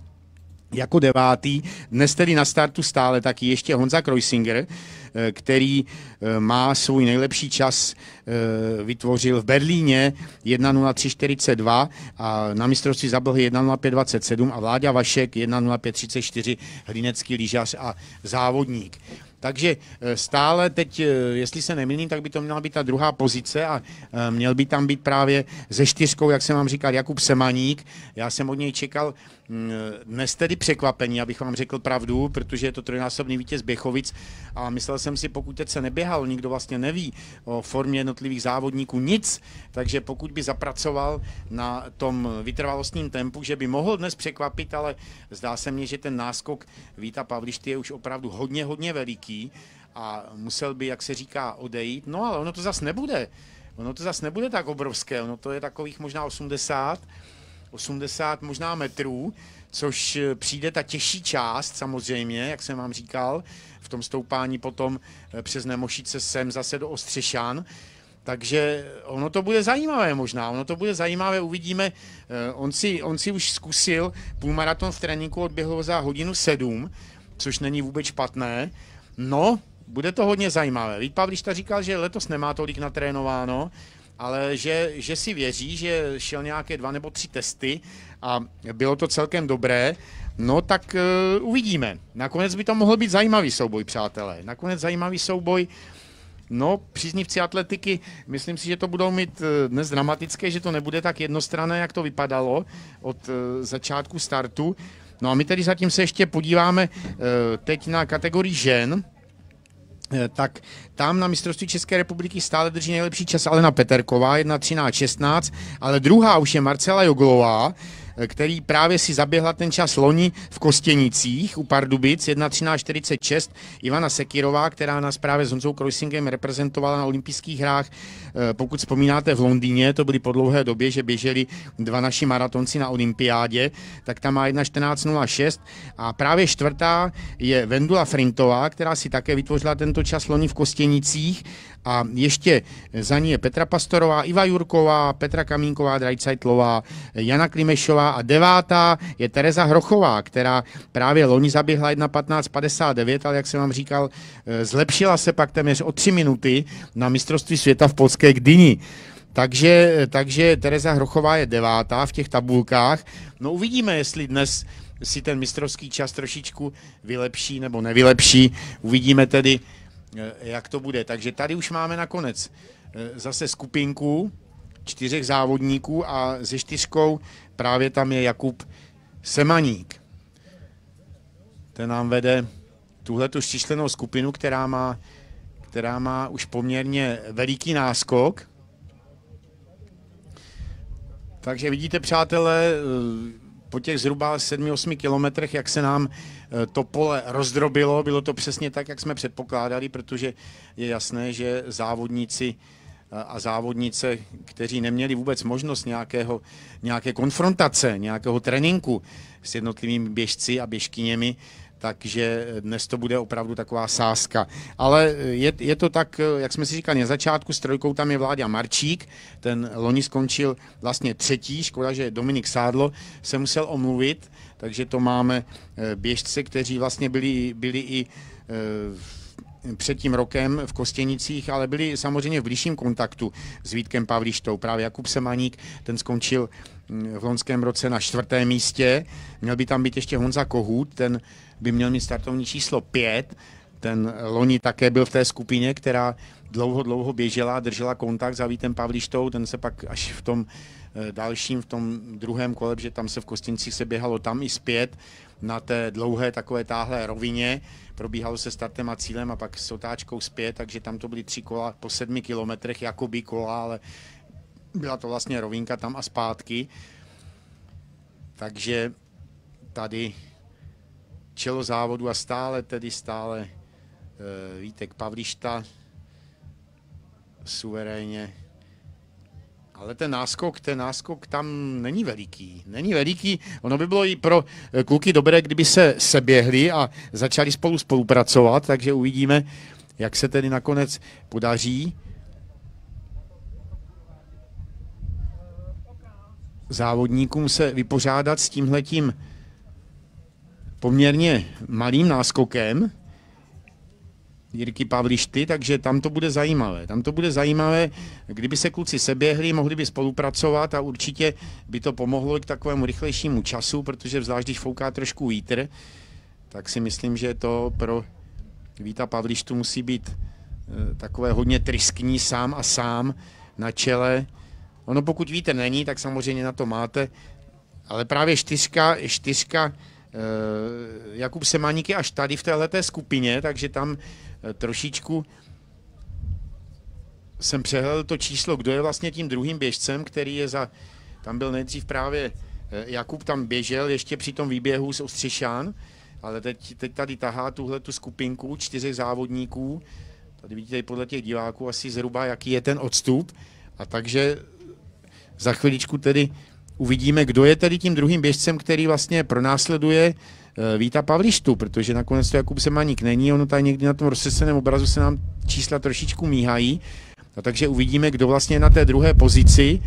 jako devátý. Dnes tedy na startu stále taky ještě Honza Kreusinger, eh, který eh, má svůj nejlepší čas, eh, vytvořil v Berlíně 1.03.42 a na mistrovství zablhy 1.05.27 a Vláďa Vašek 1.05.34, hlinecký lyžař a závodník. Takže stále teď, jestli se nemýlím, tak by to měla být ta druhá pozice a měl by tam být právě ze čtyřkou, jak jsem vám říkal, Jakub Semaník. Já jsem od něj čekal dnes tedy překvapení, abych vám řekl pravdu, protože je to trojnásobný vítěz Běchovic a myslel jsem si, pokud teď se neběhal, nikdo vlastně neví o formě jednotlivých závodníků nic, takže pokud by zapracoval na tom vytrvalostním tempu, že by mohl dnes překvapit, ale zdá se mně, že ten náskok Víta Pavlišty je už opravdu hodně, hodně veliký a musel by, jak se říká, odejít. No ale ono to zas nebude. Ono to zas nebude tak obrovské, ono to je takových možná 80, 80 možná metrů, což eh, přijde ta těžší část samozřejmě, jak jsem vám říkal, v tom stoupání potom eh, přes Nemošice sem zase do Ostřešan. Takže ono to bude zajímavé možná, ono to bude zajímavé, uvidíme. Eh, on si, on si už zkusil půlmaraton v tréninku, odběhl za hodinu sedm, což není vůbec špatné. No, bude to hodně zajímavé. Vít Pavlišta říkal, že letos nemá tolik natrénováno, ale že, že si věří, že šel nějaké dva nebo tři testy a bylo to celkem dobré. No tak uh, uvidíme. Nakonec by to mohl být zajímavý souboj, přátelé. Nakonec zajímavý souboj. No, příznivci atletiky, myslím si, že to budou mít uh, dnes dramatické, že to nebude tak jednostranné, jak to vypadalo od uh, začátku startu. No a my tedy zatím se ještě podíváme eh, teď na kategorii žen, eh, tak tam na mistrovství České republiky stále drží nejlepší čas Alena Peterková, 1.13.16, ale druhá už je Marcela Joglová, který právě si zaběhla ten čas loni v Kostěnicích u Pardubic 1.13.46. Ivana Sekirová, která nás právě s Honzou Kroisingem reprezentovala na olympijských hrách, eh, pokud vzpomínáte v Londýně, to byly po dlouhé době, že běželi dva naši maratonci na olympiádě, tak tam má 1.14.06 a právě čtvrtá je Vendula Frintová, která si také vytvořila tento čas loni v Kostěnicích. A ještě za ní je Petra Pastorová, Iva Jurková, Petra Kamínková, Drajcajtlová, Jana Klimešová a devátá je Tereza Hrochová, která právě loni zaběhla 1.15.59, ale jak jsem vám říkal, eh, zlepšila se pak téměř o tři minuty na mistrovství světa v Polské Gdyni. Takže, takže Tereza Hrochová je devátá v těch tabulkách. No uvidíme, jestli dnes si ten mistrovský čas trošičku vylepší nebo nevylepší. Uvidíme tedy, Eh, jak to bude. Takže tady už máme nakonec eh, zase skupinku čtyřech závodníků a ze čtyřkou právě tam je Jakub Semaník. Ten nám vede tuhle tu čtyřčlenou skupinu, která má, která má už poměrně veliký náskok. Takže vidíte, přátelé, po těch zhruba 7-8 kilometrech, jak se nám to pole rozdrobilo, bylo to přesně tak, jak jsme předpokládali, protože je jasné, že závodníci a závodnice, kteří neměli vůbec možnost nějakého, nějaké konfrontace, nějakého tréninku s jednotlivými běžci a běžkyněmi, takže dnes to bude opravdu taková sázka. Ale je, je to tak, jak jsme si říkali na začátku, s trojkou tam je Vláďa Marčík, ten loni skončil vlastně třetí, škoda, že Dominik Sádlo se musel omluvit, takže to máme eh, běžce, kteří vlastně byli, byli i eh, před tím rokem v Kostěnicích, ale byli samozřejmě v blížším kontaktu s Vítkem Pavlištou. Právě Jakub Semaník, ten skončil v loňském roce na čtvrtém místě. Měl by tam být ještě Honza Kohut, ten by měl mít startovní číslo 5. Ten loni také byl v té skupině, která dlouho, dlouho běžela, držela kontakt za Vítem Pavlištou, ten se pak až v tom eh, dalším, v tom druhém kole, že tam se v Kostincích se běhalo tam i zpět na té dlouhé takové táhlé rovině, probíhalo se startem a cílem a pak s otáčkou zpět, takže tam to byly tři kola po sedmi kilometrech, jakoby kola, ale byla to vlastně rovinka tam a zpátky. Takže tady čelo závodu a stále tedy stále e, Vítek Pavlišta suverénně ale ten náskok, ten náskok tam není veliký. Není veliký. Ono by bylo i pro eh, kluky dobré, kdyby se seběhli a začali spolu spolupracovat, takže uvidíme, jak se tedy nakonec podaří. Závodníkům se vypořádat s tímhletím poměrně malým náskokem. Jirky Pavlišty, takže tam to bude zajímavé. Tam to bude zajímavé, kdyby se kluci seběhli, mohli by spolupracovat a určitě by to pomohlo k takovému rychlejšímu času, protože zvlášť, když fouká trošku vítr, tak si myslím, že to pro Víta Pavlištu musí být eh, takové hodně tryskní sám a sám na čele. Ono pokud vítr není, tak samozřejmě na to máte, ale právě čtyřka, čtyřka Eh, Jakub Semáník je až tady v této skupině, takže tam eh, trošičku jsem přehledl to číslo, kdo je vlastně tím druhým běžcem, který je za, tam byl nejdřív právě eh, Jakub tam běžel ještě při tom výběhu z Ostřišán, ale teď, teď tady tahá tuhle tu skupinku čtyřech závodníků. Tady vidíte podle těch diváků asi zhruba, jaký je ten odstup. A takže za chviličku tedy uvidíme, kdo je tedy tím druhým běžcem, který vlastně pronásleduje eh, Víta Pavlištu, protože nakonec to Jakub Semaník není, ono tady někdy na tom rozseseném obrazu se nám čísla trošičku míhají, a takže uvidíme, kdo vlastně je na té druhé pozici,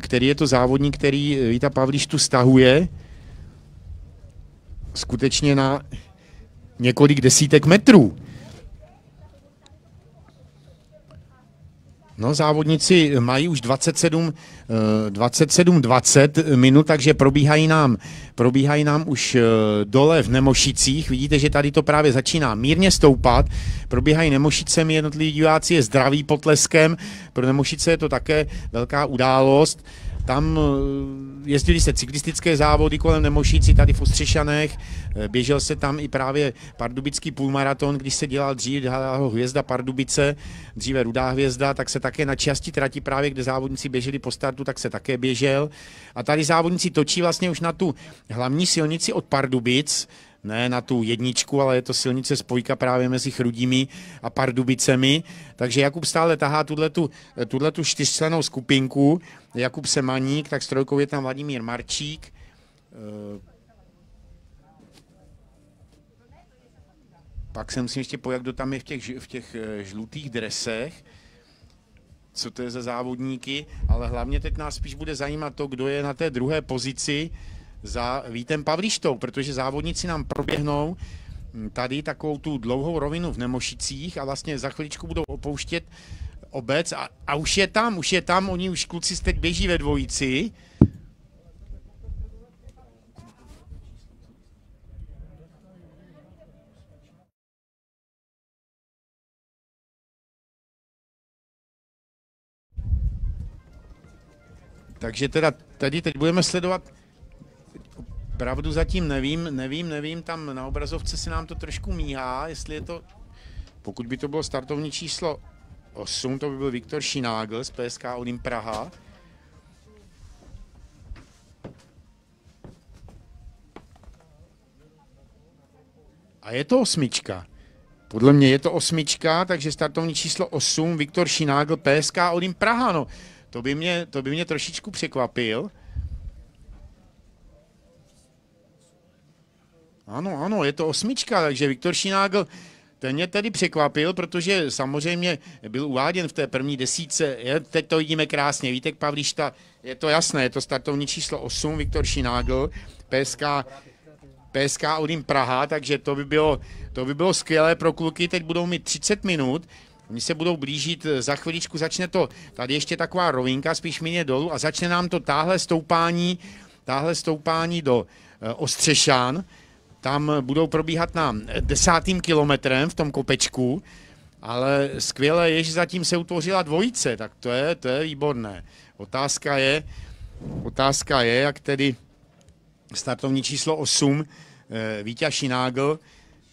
který je to závodník, který eh, Víta Pavlištu stahuje skutečně na několik desítek metrů. No, závodníci mají už 27, 27 20 minut, takže probíhají nám, probíhají nám už eh, dole v Nemošicích. Vidíte, že tady to právě začíná mírně stoupat. Probíhají Nemošicemi, jednotliví diváci je zdravý potleskem. Pro Nemošice je to také velká událost. Tam eh, jezdili se cyklistické závody kolem Nemošíci tady v Ostřešanech, eh, běžel se tam i právě pardubický půlmaraton, když se dělal dřív hvězda Pardubice, dříve Rudá hvězda, tak se také na části trati právě, kde závodníci běželi po startu, tak se také běžel. A tady závodníci točí vlastně už na tu hlavní silnici od Pardubic, ne na tu jedničku, ale je to silnice spojka právě mezi Chrudimi a Pardubicemi. Takže Jakub stále tahá tuhle tu čtyřčlenou skupinku. Jakub Semaník, tak s trojkou je tam Vladimír Marčík. Eh, pak se musím ještě pojat, kdo tam je v těch, v těch eh, žlutých dresech co to je za závodníky, ale hlavně teď nás spíš bude zajímat to, kdo je na té druhé pozici, za Vítem Pavlištou, protože závodníci nám proběhnou hm, tady takovou tu dlouhou rovinu v Nemošicích a vlastně za chviličku budou opouštět obec a, a už je tam, už je tam, oni už kluci teď běží ve dvojici. Takže teda tady teď budeme sledovat Pravdu zatím nevím, nevím, nevím, tam na obrazovce se nám to trošku míhá, jestli je to pokud by to bylo startovní číslo 8, to by byl Viktor Šinágl z PSK Olim Praha. A je to osmička. Podle mě je to osmička, takže startovní číslo 8, Viktor Šinágl, PSK Olim Praha. No, to by mě, to by mě trošičku překvapil. Ano, ano, je to osmička, takže Viktor Šinágl, ten mě tedy překvapil, protože samozřejmě byl uváděn v té první desíce. Je, teď to vidíme krásně. Vítek Pavlišta, je to jasné, je to startovní číslo 8, Viktor Šinágl, PSK, PSK Odin Praha, takže to by, bylo, to by bylo skvělé pro kluky. Teď budou mít 30 minut, Oni se budou blížit, za chviličku začne to, tady ještě taková rovinka, spíš mině dolů a začne nám to táhle stoupání, táhle stoupání do e, Ostřešan, tam budou probíhat na desátým kilometrem v tom kopečku, ale skvěle je, že zatím se utvořila dvojice, tak to je, to je výborné. Otázka je, otázka je, jak tedy startovní číslo 8, eh, Vítěz Šinágl,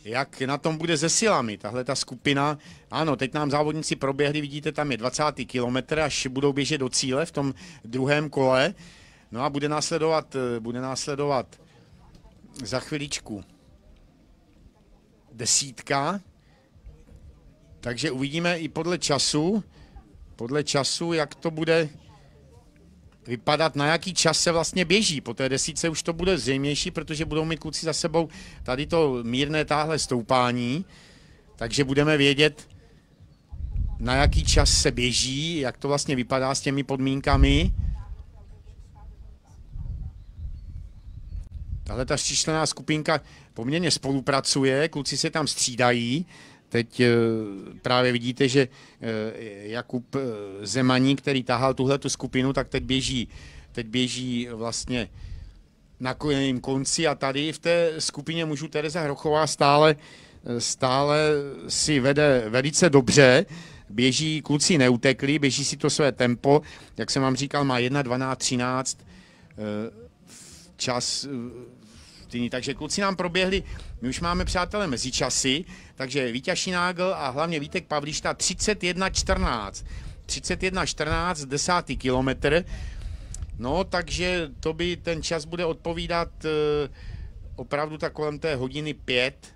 jak na tom bude se silami. Tahle ta skupina, ano, teď nám závodníci proběhli, vidíte, tam je 20. kilometr, až budou běžet do cíle v tom druhém kole. No a bude následovat, eh, bude následovat za chviličku desítka, takže uvidíme i podle času, podle času, jak to bude vypadat, na jaký čas se vlastně běží. Po té desítce už to bude zřejmější, protože budou mít kluci za sebou tady to mírné táhle stoupání, takže budeme vědět, na jaký čas se běží, jak to vlastně vypadá s těmi podmínkami. Tahle ta číslená skupinka poměrně spolupracuje, kluci se tam střídají. Teď eh, právě vidíte, že eh, Jakub eh, Zemaní, který tahal tuhle tu skupinu, tak teď běží, teď běží vlastně na jejím konci a tady v té skupině mužů Tereza Hrochová stále, stále si vede velice dobře, běží, kluci neutekli, běží si to své tempo, jak jsem vám říkal, má 1, 12, 13 čas Týny. Takže kluci nám proběhli, my už máme přátelé mezičasy, takže Vítěz Šinágl a hlavně Vítek Pavlišta 31-14. 31-14, desátý kilometr. No, takže to by ten čas bude odpovídat e, opravdu tak kolem té hodiny pět,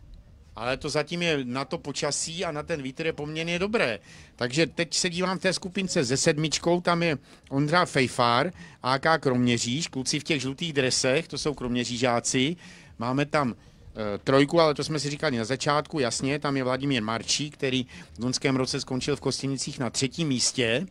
ale to zatím je na to počasí a na ten vítr je poměrně dobré. Takže teď se dívám v té skupince se sedmičkou, tam je Ondra Fejfár, AK Kroměříž, kluci v těch žlutých dresech, to jsou Kroměřížáci. Máme tam e, trojku, ale to jsme si říkali na začátku, jasně, tam je Vladimír Marčí, který v loňském roce skončil v Kostinicích na třetím místě.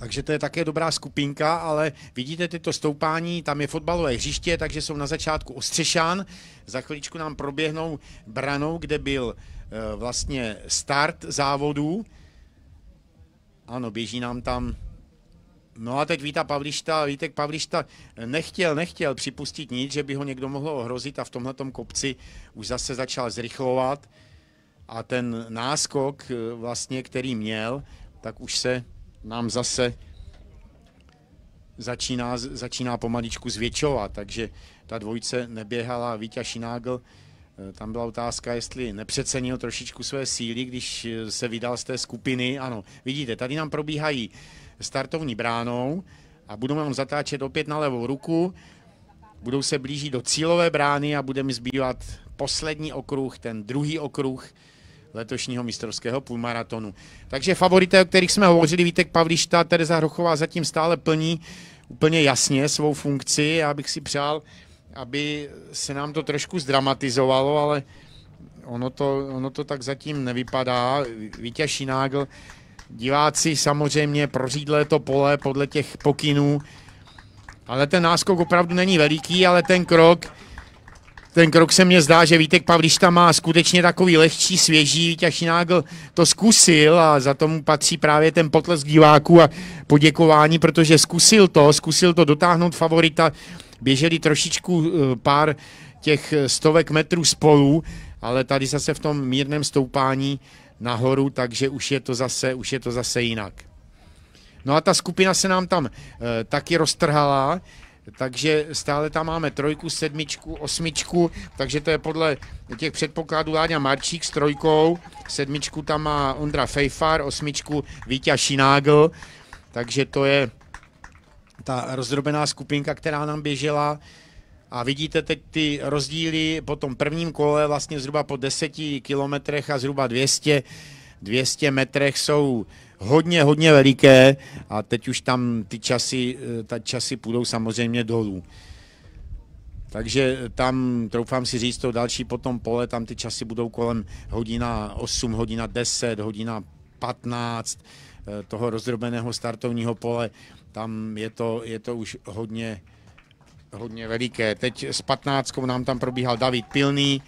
Takže to je také dobrá skupinka, ale vidíte tyto stoupání, tam je fotbalové hřiště, takže jsou na začátku Ostřešan. Za chviličku nám proběhnou branou, kde byl e, vlastně start závodů. Ano, běží nám tam No a teď Víta Pavlišta, Vítek Pavlišta nechtěl, nechtěl připustit nic, že by ho někdo mohl ohrozit a v tomhletom kopci už zase začal zrychlovat a ten náskok e, vlastně, který měl, tak už se nám zase začíná, začíná pomaličku zvětšovat, takže ta dvojice neběhala Vítě Šinágl, eh, tam byla otázka, jestli nepřecenil trošičku své síly, když eh, se vydal z té skupiny. Ano, vidíte, tady nám probíhají startovní bránou a budou nám zatáčet opět na levou ruku, budou se blížit do cílové brány a budeme zbývat poslední okruh, ten druhý okruh, letošního mistrovského půlmaratonu. Takže favorité, o kterých jsme hovořili, Vítek Pavlišta, Tereza Hrochová zatím stále plní úplně jasně svou funkci. Já bych si přál, aby se nám to trošku zdramatizovalo, ale ono to, ono to tak zatím nevypadá. Vítěz Šinágl, diváci samozřejmě prořídlé to pole podle těch pokynů, ale ten náskok opravdu není veliký, ale ten krok ten krok se mně zdá, že Vítek Pavlišta má skutečně takový lehčí, svěží, Vítěz Šinágl to zkusil a za tomu patří právě ten potlesk diváků a poděkování, protože zkusil to, zkusil to dotáhnout favorita, běželi trošičku eh, pár těch stovek metrů spolu, ale tady zase v tom mírném stoupání nahoru, takže už je to zase, už je to zase jinak. No a ta skupina se nám tam e, taky roztrhala, takže stále tam máme trojku, sedmičku, osmičku, takže to je podle těch předpokladů Láďa Marčík s trojkou, sedmičku tam má Ondra Fejfar, osmičku Vítě Šinágl, takže to je ta rozdrobená skupinka, která nám běžela. A vidíte teď ty rozdíly po tom prvním kole, vlastně zhruba po 10 kilometrech a zhruba 200, 200 metrech jsou hodně, hodně veliké a teď už tam ty časy, eh, ta časy půjdou samozřejmě dolů. Takže tam, troufám si říct, to další potom pole, tam ty časy budou kolem hodina 8, hodina 10, hodina 15 eh, toho rozdrobeného startovního pole. Tam je to, je to už hodně, hodně veliké. Teď s 15 nám tam probíhal David Pilný.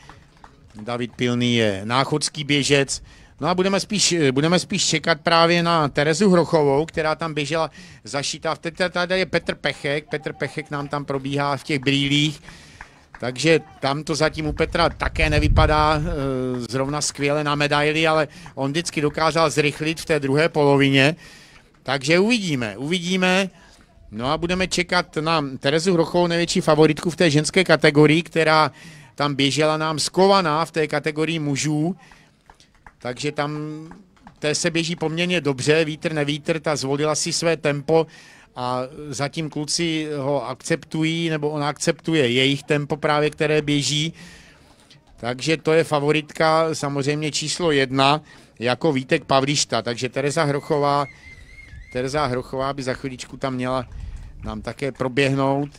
David Pilný je náchodský běžec, No a budeme spíš, budeme spíš čekat právě na Terezu Hrochovou, která tam běžela zašitá. Tady je Petr Pechek, Petr Pechek nám tam probíhá v těch brýlích, takže tam to zatím u Petra také nevypadá e, zrovna skvěle na medaili, ale on vždycky dokázal zrychlit v té druhé polovině. Takže uvidíme, uvidíme. No a budeme čekat na Terezu Hrochovou, největší favoritku v té ženské kategorii, která tam běžela nám skovaná v té kategorii mužů takže tam té se běží poměrně dobře, vítr, nevítr, ta zvolila si své tempo a zatím kluci ho akceptují, nebo on akceptuje jejich tempo právě, které běží. Takže to je favoritka samozřejmě číslo jedna, jako Vítek Pavlišta. Takže Tereza Hrochová, Tereza Hrochová by za chviličku tam měla nám také proběhnout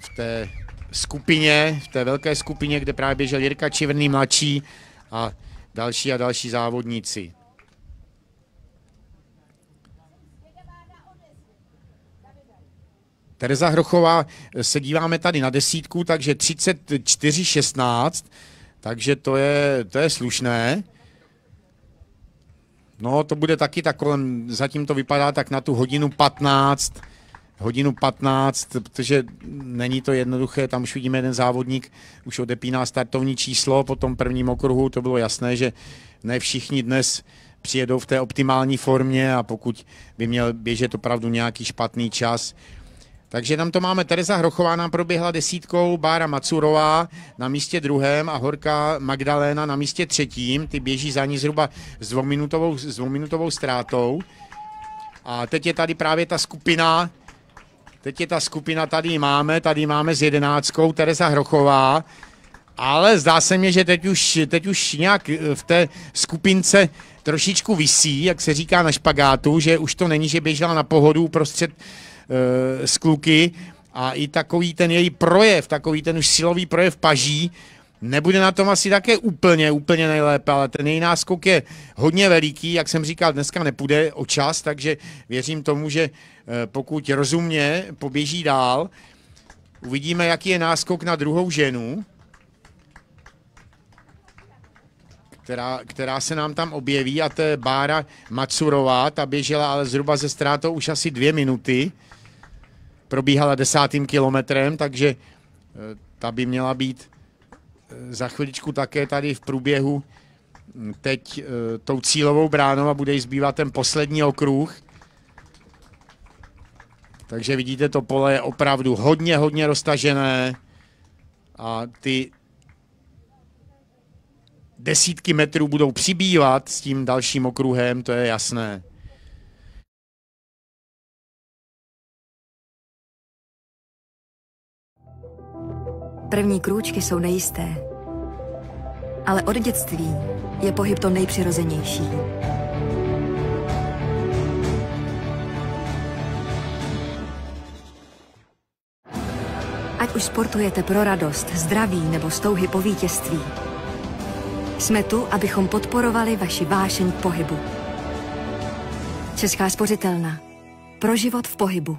v té skupině, v té velké skupině, kde právě běžel Jirka Čivrný mladší, a další a další závodníci. Tereza Hrochová, se díváme tady na desítku, takže 34-16, takže to je, to je slušné. No, to bude taky tak kolem, zatím to vypadá tak na tu hodinu 15, hodinu 15, protože není to jednoduché, tam už vidíme jeden závodník, už odepíná startovní číslo po tom prvním okruhu, to bylo jasné, že ne všichni dnes přijedou v té optimální formě a pokud by měl běžet opravdu nějaký špatný čas, takže tam to máme, Tereza Hrochová nám proběhla desítkou, Bára Macurová na místě druhém a Horka Magdaléna na místě třetím. Ty běží za ní zhruba s dvouminutovou, s dvouminutovou ztrátou. A teď je tady právě ta skupina Teď je ta skupina, tady máme, tady máme s jedenáctkou Teresa Hrochová, ale zdá se mi, že teď už, teď už nějak eh, v té skupince trošičku visí, jak se říká na špagátu, že už to není, že běžela na pohodu prostřed e, z kluky a i takový ten její projev, takový ten už silový projev paží, nebude na tom asi také úplně, úplně nejlépe, ale ten její náskok je hodně veliký, jak jsem říkal, dneska nepůjde o čas, takže věřím tomu, že eh, pokud rozumně poběží dál, uvidíme, jaký je náskok na druhou ženu, která, která se nám tam objeví a to je Bára Macurová, ta běžela ale zhruba ze ztrátou už asi dvě minuty, probíhala desátým kilometrem, takže eh, ta by měla být za chviličku také tady v průběhu teď e, tou cílovou bránou a bude jí zbývat ten poslední okruh. Takže vidíte, to pole je opravdu hodně, hodně roztažené a ty desítky metrů budou přibývat s tím dalším okruhem, to je jasné. První krůčky jsou nejisté. Ale od dětství je pohyb to nejpřirozenější. Ať už sportujete pro radost, zdraví nebo stouhy po vítězství. Jsme tu, abychom podporovali vaši vášeň k pohybu. Česká spořitelna. Pro život v pohybu.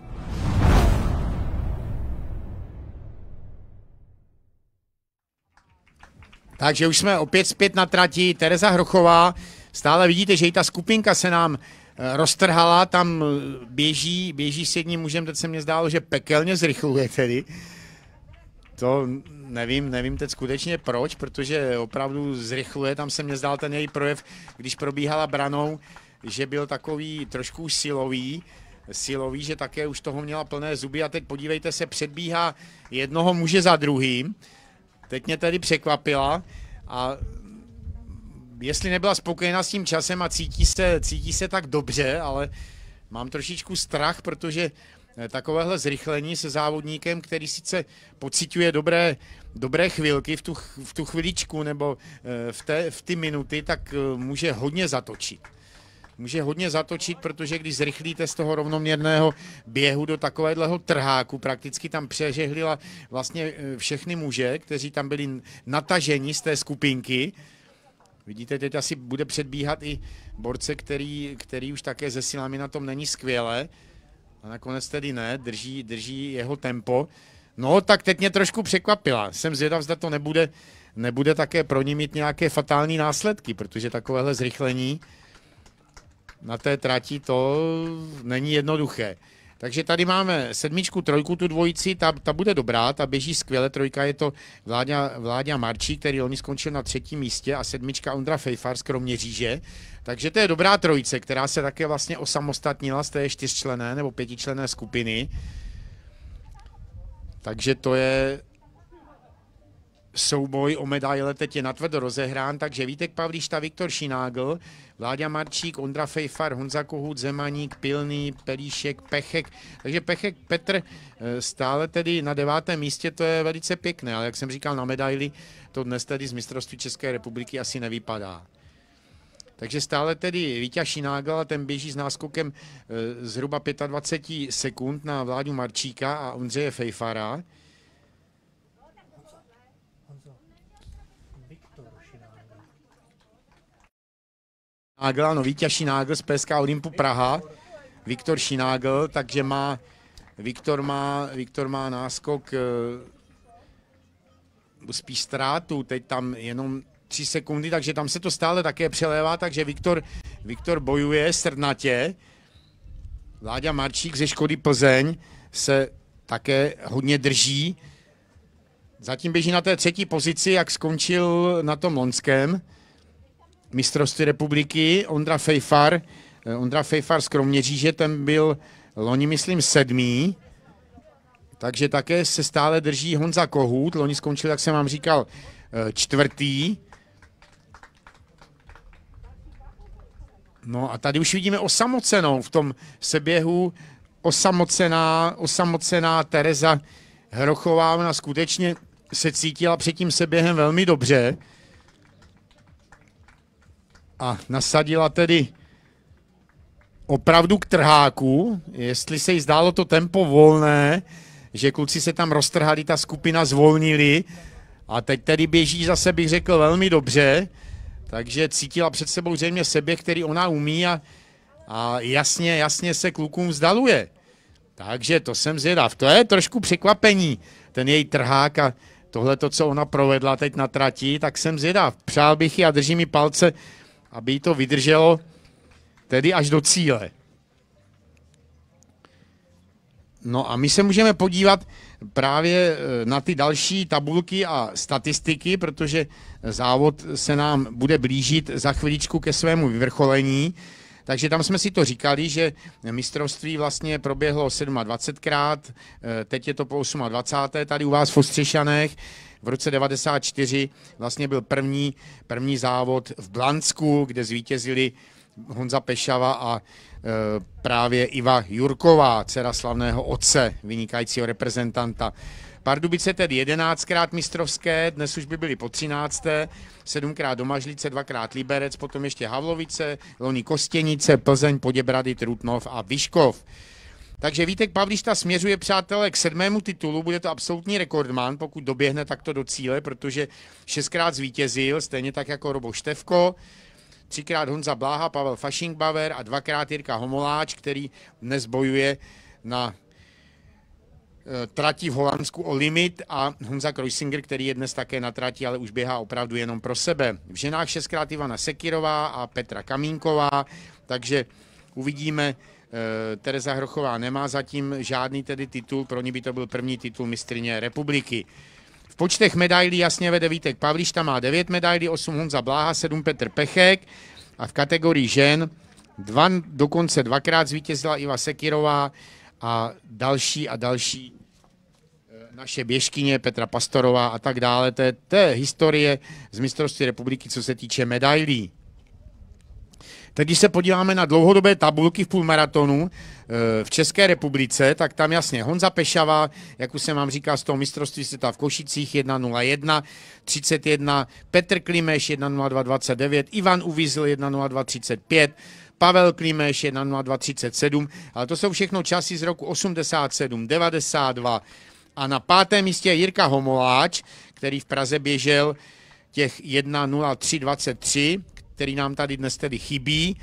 Takže už jsme opět zpět na trati. Tereza Hrochová, stále vidíte, že i ta skupinka se nám eh, roztrhala, tam eh, běží, běží s jedním mužem, teď se mně zdálo, že pekelně zrychluje tedy. To nevím, nevím teď skutečně proč, protože opravdu zrychluje, tam se mně zdál ten její projev, když probíhala branou, že byl takový trošku silový, silový, že také už toho měla plné zuby. A teď podívejte se, předbíhá jednoho muže za druhým. Teď mě tedy překvapila. A jestli nebyla spokojená s tím časem a cítí se, cítí se tak dobře, ale mám trošičku strach, protože takovéhle zrychlení se závodníkem, který sice pociťuje dobré, dobré chvilky v tu, v tu chviličku nebo eh, v, té, v ty minuty, tak eh, může hodně zatočit. Může hodně zatočit, protože když zrychlíte z toho rovnoměrného běhu do takového trháku, prakticky tam přežehlila vlastně všechny muže, kteří tam byli nataženi z té skupinky, Vidíte, teď asi bude předbíhat i borce, který, který už také ze silami na tom není skvěle. A nakonec tedy ne, drží, drží jeho tempo. No, tak teď mě trošku překvapila. Jsem zvědav, zda to nebude, nebude také pro ní mít nějaké fatální následky, protože takovéhle zrychlení na té trati to není jednoduché. Takže tady máme sedmičku, trojku, tu dvojici, ta, ta bude dobrá, ta běží skvěle, trojka je to Vláďa, Vláďa Marčí, který oni skončil na třetím místě a sedmička Ondra Fejfar z Kroměříže. Takže to je dobrá trojice, která se také vlastně osamostatnila z té čtyřčlené nebo pětičlené skupiny. Takže to je souboj o medaile teď je natvrdo rozehrán, takže Vítek Pavlíšta, Viktor Šinágl, Vláďa Marčík, Ondra Fejfar, Honza Kohut, Zemaník, Pilný, Pelíšek, Pechek. Takže Pechek Petr eh, stále tedy na devátém místě, to je velice pěkné, ale jak jsem říkal na medaili, to dnes tedy z mistrovství České republiky asi nevypadá. Takže stále tedy Vítěz Šinágl a ten běží s náskokem eh, zhruba 25 sekund na Vláďu Marčíka a Ondřeje Fejfara. Nágl, ano, Vítěz Šinágl z PSK Olympu Praha, Viktor Šinágl, takže má, Viktor má, Viktor má náskok eh, spíš ztrátu, teď tam jenom tři sekundy, takže tam se to stále také přelévá, takže Viktor, Viktor bojuje srdnatě. Vláďa Marčík ze Škody Plzeň se také hodně drží. Zatím běží na té třetí pozici, jak skončil na tom Lonském mistrovství republiky, Ondra Fejfar, Ondra Fejfar z Kroměříže, ten byl loni, myslím, sedmý, takže také se stále drží Honza Kohut, loni skončil, jak jsem vám říkal, eh, čtvrtý. No a tady už vidíme osamocenou v tom seběhu, osamocená, osamocená Tereza Hrochová, ona skutečně se cítila před tím seběhem velmi dobře. A nasadila tedy opravdu k trháku, jestli se jí zdálo to tempo volné, že kluci se tam roztrhali, ta skupina zvolnili. A teď tedy běží zase, bych řekl, velmi dobře, takže cítila před sebou zřejmě sebe, který ona umí a, a jasně, jasně se klukům vzdaluje. Takže to jsem zvědav. To je trošku překvapení, ten její trhák a tohle, to, co ona provedla teď na trati, tak jsem zvědav. Přál bych ji a drží mi palce, aby to vydrželo tedy až do cíle. No a my se můžeme podívat právě e, na ty další tabulky a statistiky, protože závod se nám bude blížit za chviličku ke svému vyvrcholení. Takže tam jsme si to říkali, že mistrovství vlastně proběhlo 27krát, e, teď je to po 28. tady u vás v Ostřešanech v roce 94 vlastně byl první, první závod v Blansku, kde zvítězili Honza Pešava a e, právě Iva Jurková, dcera slavného otce, vynikajícího reprezentanta. Pardubice tedy 11krát mistrovské, dnes už by byly po 13. 7krát Domažlice, 2krát Liberec, potom ještě Havlovice, Loni Kostěnice, Plzeň, Poděbrady, Trutnov a Vyškov. Takže Vítek Pavlišta směřuje, přátelé, k sedmému titulu, bude to absolutní rekordman, pokud doběhne takto do cíle, protože šestkrát zvítězil, stejně tak jako Robo Števko, třikrát Honza Bláha, Pavel Faschingbauer a dvakrát Jirka Homoláč, který dnes bojuje na e, trati v Holandsku o limit a Honza Kreusinger, který je dnes také na trati, ale už běhá opravdu jenom pro sebe. V ženách šestkrát Ivana Sekirová a Petra Kamínková, takže uvidíme, Eh, Tereza Hrochová nemá zatím žádný tedy titul, pro ní by to byl první titul mistrně republiky. Počtech medailí jasně vede Vítek Pavlíš, tam má 9 medailí, 8 Honza Bláha, 7 Petr Pechek a v kategorii žen Dva, dokonce dvakrát zvítězila Iva Sekirová a další a další eh, naše běžkyně Petra Pastorová a tak dále. To je, to je historie z mistrovství republiky, co se týče medailí. Teď, když se podíváme na dlouhodobé tabulky v půlmaratonu eh, v České republice, tak tam jasně Honza Pešava, jak už jsem vám říkal, z toho mistrovství světa v Košicích 1.01, 31, Petr Klimeš 1.02.29, Ivan Uvizl 1.02.35, Pavel Klimeš 1.02.37, ale to jsou všechno časy z roku 87, 92 a na pátém místě je Jirka Homoláč, který v Praze běžel těch 1.03.23, který nám tady dnes tedy chybí.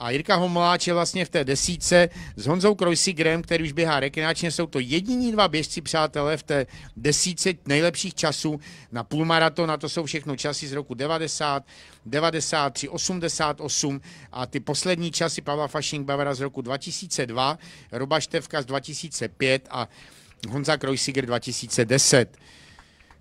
A Jirka Homoláč je vlastně v té desíce s Honzou Krojsigrem, který už běhá rekreačně. Jsou to jediní dva běžci, přátelé, v té desíce nejlepších časů na půlmaraton. A to jsou všechno časy z roku 90, 93, 88 a ty poslední časy Pavla Fasching-Bavera z roku 2002, Roba Števka z 2005 a Honza Krojsiger 2010.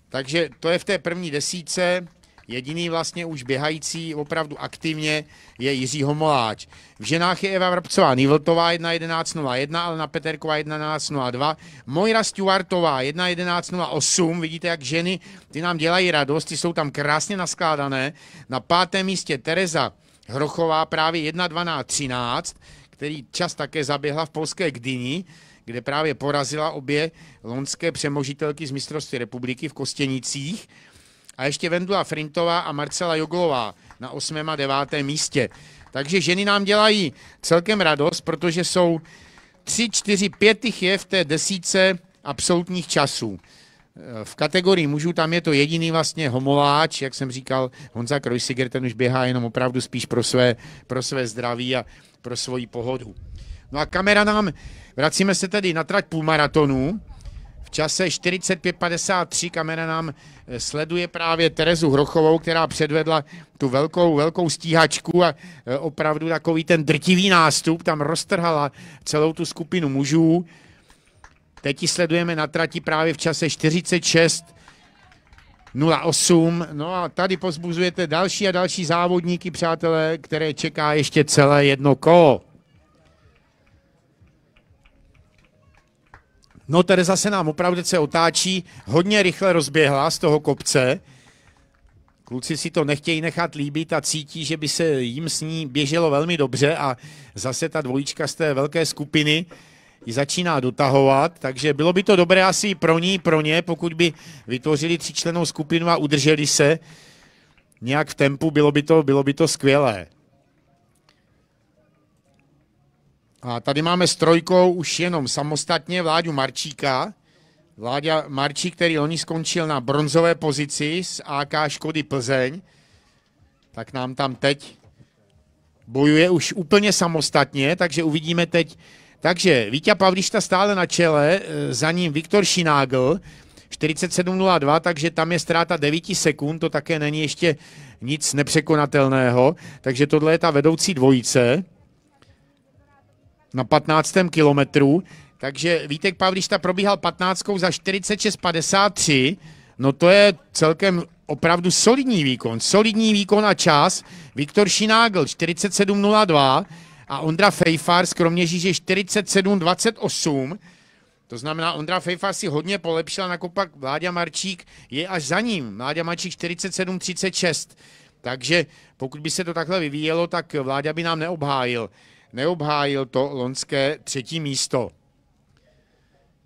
Takže to je v té první desíce. Jediný vlastně už běhající opravdu aktivně je Jiří Homoláč. V ženách je Eva Vrabcová Nivltová 1.11.01, Alena Peterková 1.11.02, Mojra Stuartová 1.11.08. Vidíte, jak ženy, ty nám dělají radost, ty jsou tam krásně naskládané. Na pátém místě Tereza Hrochová právě 1.12.13, který čas také zaběhla v polské Gdyni kde právě porazila obě lonské přemožitelky z mistrovství republiky v Kostěnicích a ještě Vendula Frintová a Marcela Joglová na 8. a 9. místě. Takže ženy nám dělají celkem radost, protože jsou 3, 4, 5 jich je v té desíce absolutních časů. V kategorii mužů tam je to jediný vlastně homoláč, jak jsem říkal, Honza Krojsiger, ten už běhá jenom opravdu spíš pro své, pro své zdraví a pro svoji pohodu. No a kamera nám, vracíme se tedy na trať půlmaratonu, čase 45.53 kamera nám eh, sleduje právě Terezu Hrochovou, která předvedla tu velkou, velkou stíhačku a eh, opravdu takový ten drtivý nástup, tam roztrhala celou tu skupinu mužů. Teď ji sledujeme na trati právě v čase 46 08. No a tady pozbuzujete další a další závodníky, přátelé, které čeká ještě celé jedno kolo. No Tereza se nám opravdu se otáčí, hodně rychle rozběhla z toho kopce. Kluci si to nechtějí nechat líbit a cítí, že by se jim s ní běželo velmi dobře a zase ta dvojička z té velké skupiny ji začíná dotahovat, takže bylo by to dobré asi pro ní, pro ně, pokud by vytvořili tříčlenou skupinu a udrželi se nějak v tempu, bylo by to, bylo by to skvělé. A tady máme s trojkou už jenom samostatně Vláďu Marčíka. Vláďa Marčík, který loni skončil na bronzové pozici z AK Škody Plzeň, tak nám tam teď bojuje už úplně samostatně, takže uvidíme teď. Takže Vítě Pavlišta stále na čele, e, za ním Viktor Šinágl, 47.02, takže tam je ztráta 9 sekund, to také není ještě nic nepřekonatelného, takže tohle je ta vedoucí dvojice na 15. kilometru, takže Vítek Pavlišta probíhal 15 za 46,53, no to je celkem opravdu solidní výkon, solidní výkon a čas. Viktor Šinágl 47,02 a Ondra Fejfar z Kroměříže 47,28. To znamená, Ondra Fejfar si hodně polepšil, nakopak Vláďa Marčík je až za ním. Vláďa Marčík 47,36. Takže pokud by se to takhle vyvíjelo, tak Vláďa by nám neobhájil neobhájil to lonské třetí místo.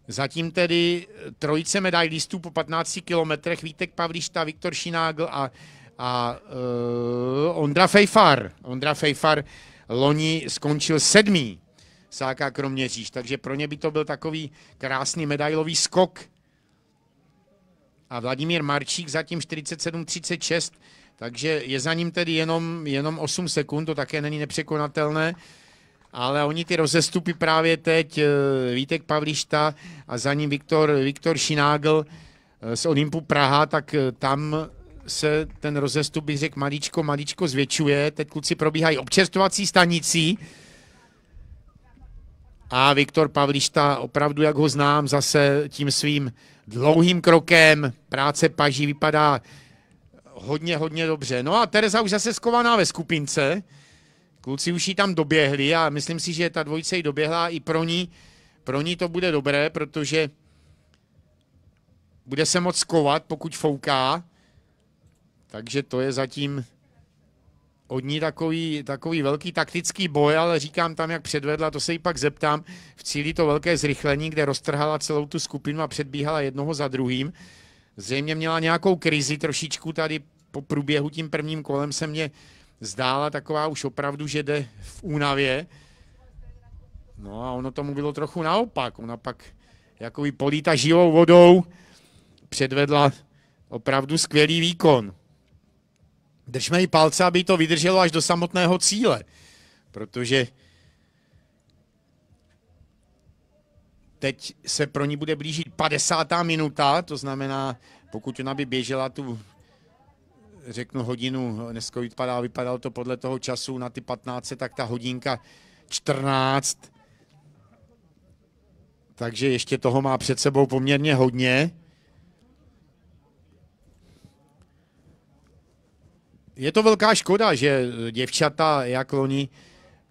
Zatím tedy trojice medailistů po 15 kilometrech Vítek Pavlišta, Viktor Šinágl a, a uh, Ondra Fejfar. Ondra Fejfar loni skončil sedmý Sáka Kroměříž, takže pro ně by to byl takový krásný medailový skok. A Vladimír Marčík zatím 47-36, takže je za ním tedy jenom, jenom 8 sekund, to také není nepřekonatelné ale oni ty rozestupy právě teď, eh, Vítek Pavlišta a za ním Viktor, Viktor Šinágl eh, z Olympu Praha, tak eh, tam se ten rozestup, bych řekl, maličko, maličko zvětšuje. Teď kluci probíhají občerstvovací stanicí a Viktor Pavlišta, opravdu, jak ho znám, zase tím svým dlouhým krokem práce paží vypadá hodně, hodně dobře. No a Tereza už zase skovaná ve skupince, Kluci už ji tam doběhli a myslím si, že ta dvojice ji doběhla i pro ní. Pro ní to bude dobré, protože bude se moc kovat, pokud fouká. Takže to je zatím od ní takový, takový velký taktický boj, ale říkám tam, jak předvedla, to se jí pak zeptám. V cíli to velké zrychlení, kde roztrhala celou tu skupinu a předbíhala jednoho za druhým. Zřejmě měla nějakou krizi trošičku tady po průběhu tím prvním kolem se mě zdála taková už opravdu, že jde v únavě. No a ono tomu bylo trochu naopak. Ona pak jako políta živou vodou předvedla opravdu skvělý výkon. Držme jí palce, aby to vydrželo až do samotného cíle, protože teď se pro ní bude blížit 50. minuta, to znamená, pokud ona by běžela tu řeknu hodinu, dneska vypadá, vypadalo to podle toho času na ty 15, tak ta hodinka 14. Takže ještě toho má před sebou poměrně hodně. Je to velká škoda, že děvčata, jak loni,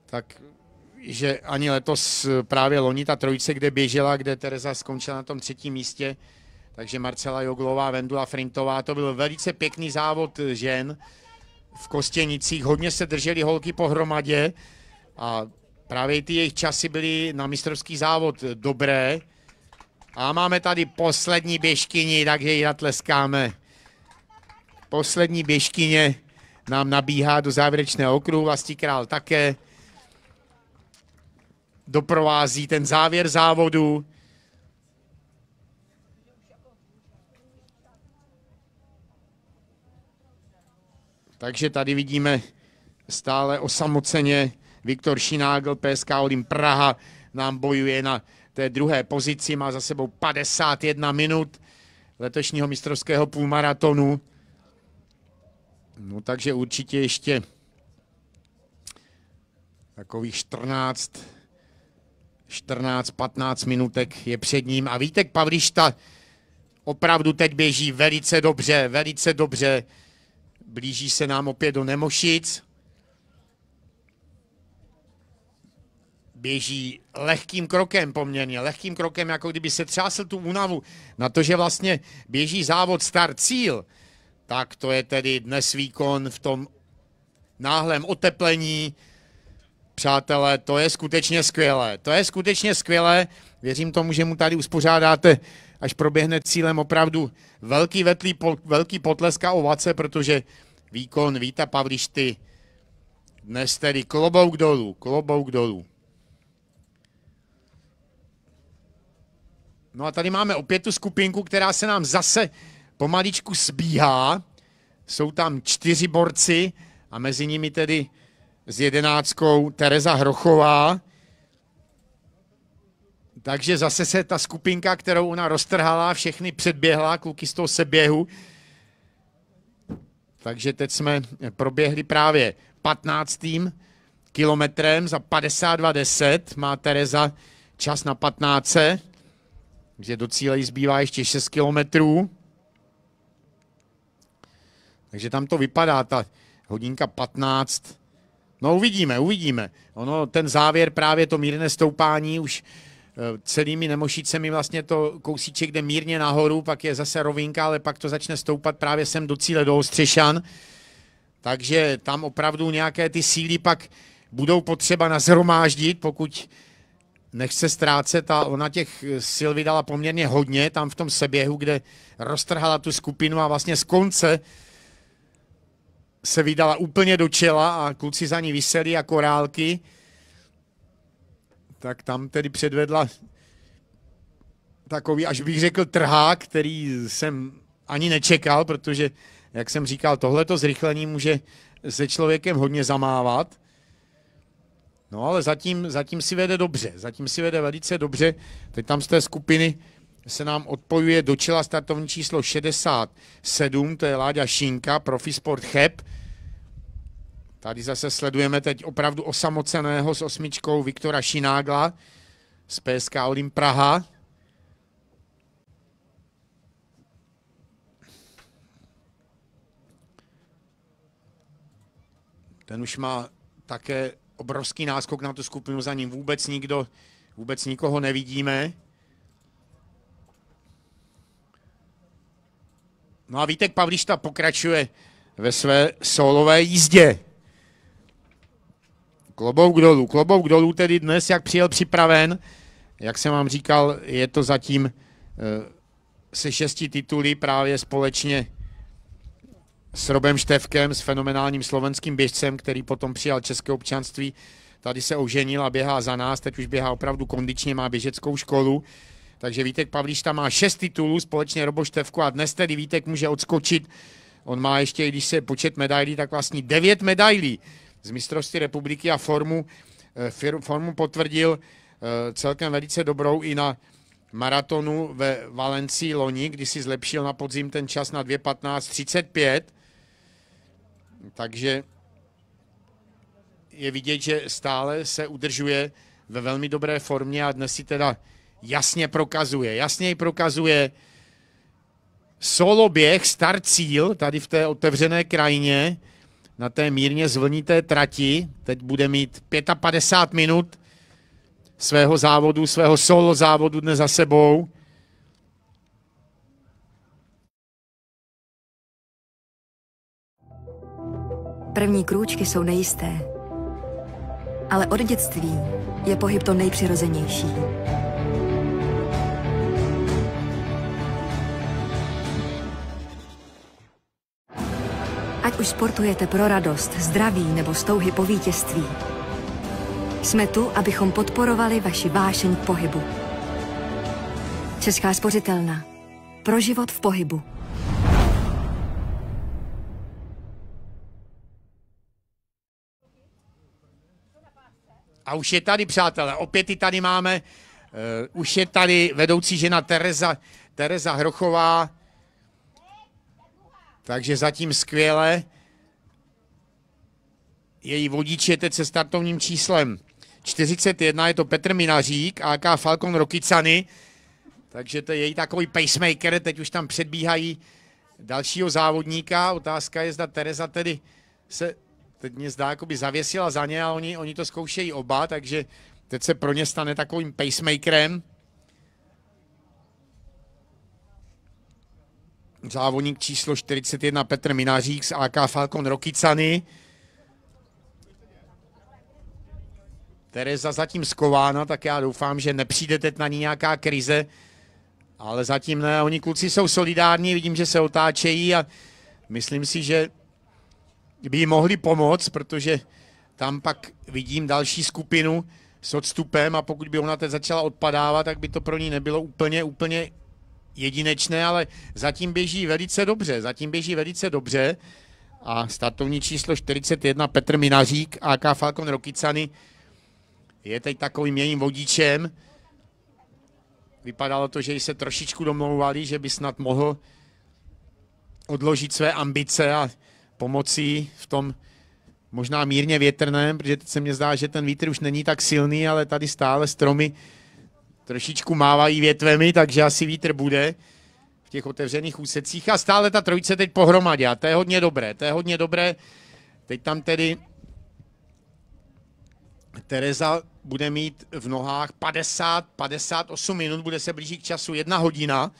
tak že ani letos právě loni ta trojice, kde běžela, kde Tereza skončila na tom třetím místě, takže Marcela Joglová, Vendula Frintová, to byl velice pěkný závod žen v Kostěnicích, hodně se drželi holky pohromadě a právě ty jejich časy byly na mistrovský závod dobré. A máme tady poslední běžkyni, takže ji natleskáme. Poslední běžkyně nám nabíhá do závěrečného okruhu, Vlastí král také doprovází ten závěr závodu. Takže tady vidíme stále osamoceně Viktor Šinágl, PSK Olim Praha nám bojuje na té druhé pozici, má za sebou 51 minut letošního mistrovského půlmaratonu. No takže určitě ještě takových 14, 14-15 minutek je před ním. A Vítek Pavlišta opravdu teď běží velice dobře, velice dobře. Blíží se nám opět do Nemošic. Běží lehkým krokem poměrně, lehkým krokem, jako kdyby se třásl tu únavu na to, že vlastně běží závod start cíl, tak to je tedy dnes výkon v tom náhlém oteplení. Přátelé, to je skutečně skvělé. To je skutečně skvělé. Věřím tomu, že mu tady uspořádáte, až proběhne cílem opravdu velký, vetlý, velký potlesk a ovace, protože výkon Víta Pavlišty dnes tedy klobouk dolů, klobouk dolů. No a tady máme opět tu skupinku, která se nám zase pomaličku sbíhá. Jsou tam čtyři borci a mezi nimi tedy s jedenáctkou Tereza Hrochová. Takže zase se ta skupinka, kterou ona roztrhala, všechny předběhla, kluky z toho seběhu. Takže teď jsme proběhli právě 15. kilometrem za 52.10. Má Tereza čas na 15. Takže do cíle zbývá ještě 6 kilometrů. Takže tam to vypadá, ta hodinka 15. No uvidíme, uvidíme. Ono, ten závěr, právě to mírné stoupání už celými nemošicemi vlastně to kousíček jde mírně nahoru, pak je zase rovinka, ale pak to začne stoupat právě sem do cíle, do Ostřešan. Takže tam opravdu nějaké ty síly pak budou potřeba nazhromáždit, pokud nechce ztrácet a ona těch sil vydala poměrně hodně tam v tom seběhu, kde roztrhala tu skupinu a vlastně z konce se vydala úplně do čela a kluci za ní vyseli jako rálky, tak tam tedy předvedla takový, až bych řekl, trhák, který jsem ani nečekal, protože, jak jsem říkal, tohleto zrychlení může se člověkem hodně zamávat. No ale zatím, zatím si vede dobře, zatím si vede velice dobře. Teď tam z té skupiny se nám odpojuje do čela startovní číslo 67, to je Láďa Šinka, Profisport Cheb. Tady zase sledujeme teď opravdu osamoceného s osmičkou Viktora Šinágla z PSK Olim Praha. Ten už má také obrovský náskok na tu skupinu, za ním vůbec nikdo, vůbec nikoho nevidíme. No a Vítek Pavlišta pokračuje ve své solové jízdě. Klobouk dolů, klobouk dolů tedy dnes, jak přijel připraven. Jak jsem vám říkal, je to zatím eh, se šesti tituly právě společně s Robem Števkem, s fenomenálním slovenským běžcem, který potom přijal české občanství. Tady se oženil a běhá za nás, teď už běhá opravdu kondičně, má běžeckou školu. Takže Vítek Pavlíš má šest titulů společně Robo Števku a dnes tedy Vítek může odskočit. On má ještě, když se počet medailí, tak vlastně devět medailí z mistrovství republiky a formu, eh, formu potvrdil eh, celkem velice dobrou i na maratonu ve Valencii loni, kdy si zlepšil na podzim ten čas na 2.15.35. Takže je vidět, že stále se udržuje ve velmi dobré formě a dnes si teda jasně prokazuje. Jasně ji prokazuje solo běh, start cíl, tady v té otevřené krajině, na té mírně zvlnité trati. Teď bude mít 55 minut svého závodu, svého solo závodu dnes za sebou. První krůčky jsou nejisté, ale od dětství je pohyb to nejpřirozenější. Ať už sportujete pro radost, zdraví nebo stouhy po vítězství. Jsme tu, abychom podporovali vaši vášeň k pohybu. Česká spořitelna. Pro život v pohybu. A už je tady, přátelé, opět i tady máme, uh, už je tady vedoucí žena Tereza, Tereza Hrochová, takže zatím skvěle. Její vodič je teď se startovním číslem 41, je to Petr Minařík, AK Falcon Rokicany, takže to je její takový pacemaker, teď už tam předbíhají dalšího závodníka. Otázka je, zda Tereza tedy se teď mě zdá, jako by zavěsila za ně a oni, oni to zkoušejí oba, takže teď se pro ně stane takovým pacemakerem. Závodník číslo 41 Petr Minařík z AK Falcon Rokicany. Tereza zatím skována, tak já doufám, že nepřijde teď na ní nějaká krize, ale zatím ne. Oni kluci jsou solidární, vidím, že se otáčejí a myslím si, že by jí mohli pomoct, protože tam pak vidím další skupinu s odstupem a pokud by ona teď začala odpadávat, tak by to pro ní nebylo úplně, úplně jedinečné, ale zatím běží velice dobře. Zatím běží velice dobře a startovní číslo 41 Petr Minařík, AK Falcon Rokicany, je teď takovým jejím vodičem. Vypadalo to, že se trošičku domlouvali, že by snad mohl odložit své ambice a pomoci v tom možná mírně větrném, protože teď se mně zdá, že ten vítr už není tak silný, ale tady stále stromy trošičku mávají větvemi, takže asi vítr bude v těch otevřených úsecích a stále ta trojice teď pohromadě a to je hodně dobré, to je hodně dobré. Teď tam tedy Tereza bude mít v nohách 50, 58 minut, bude se blížit k času jedna hodina.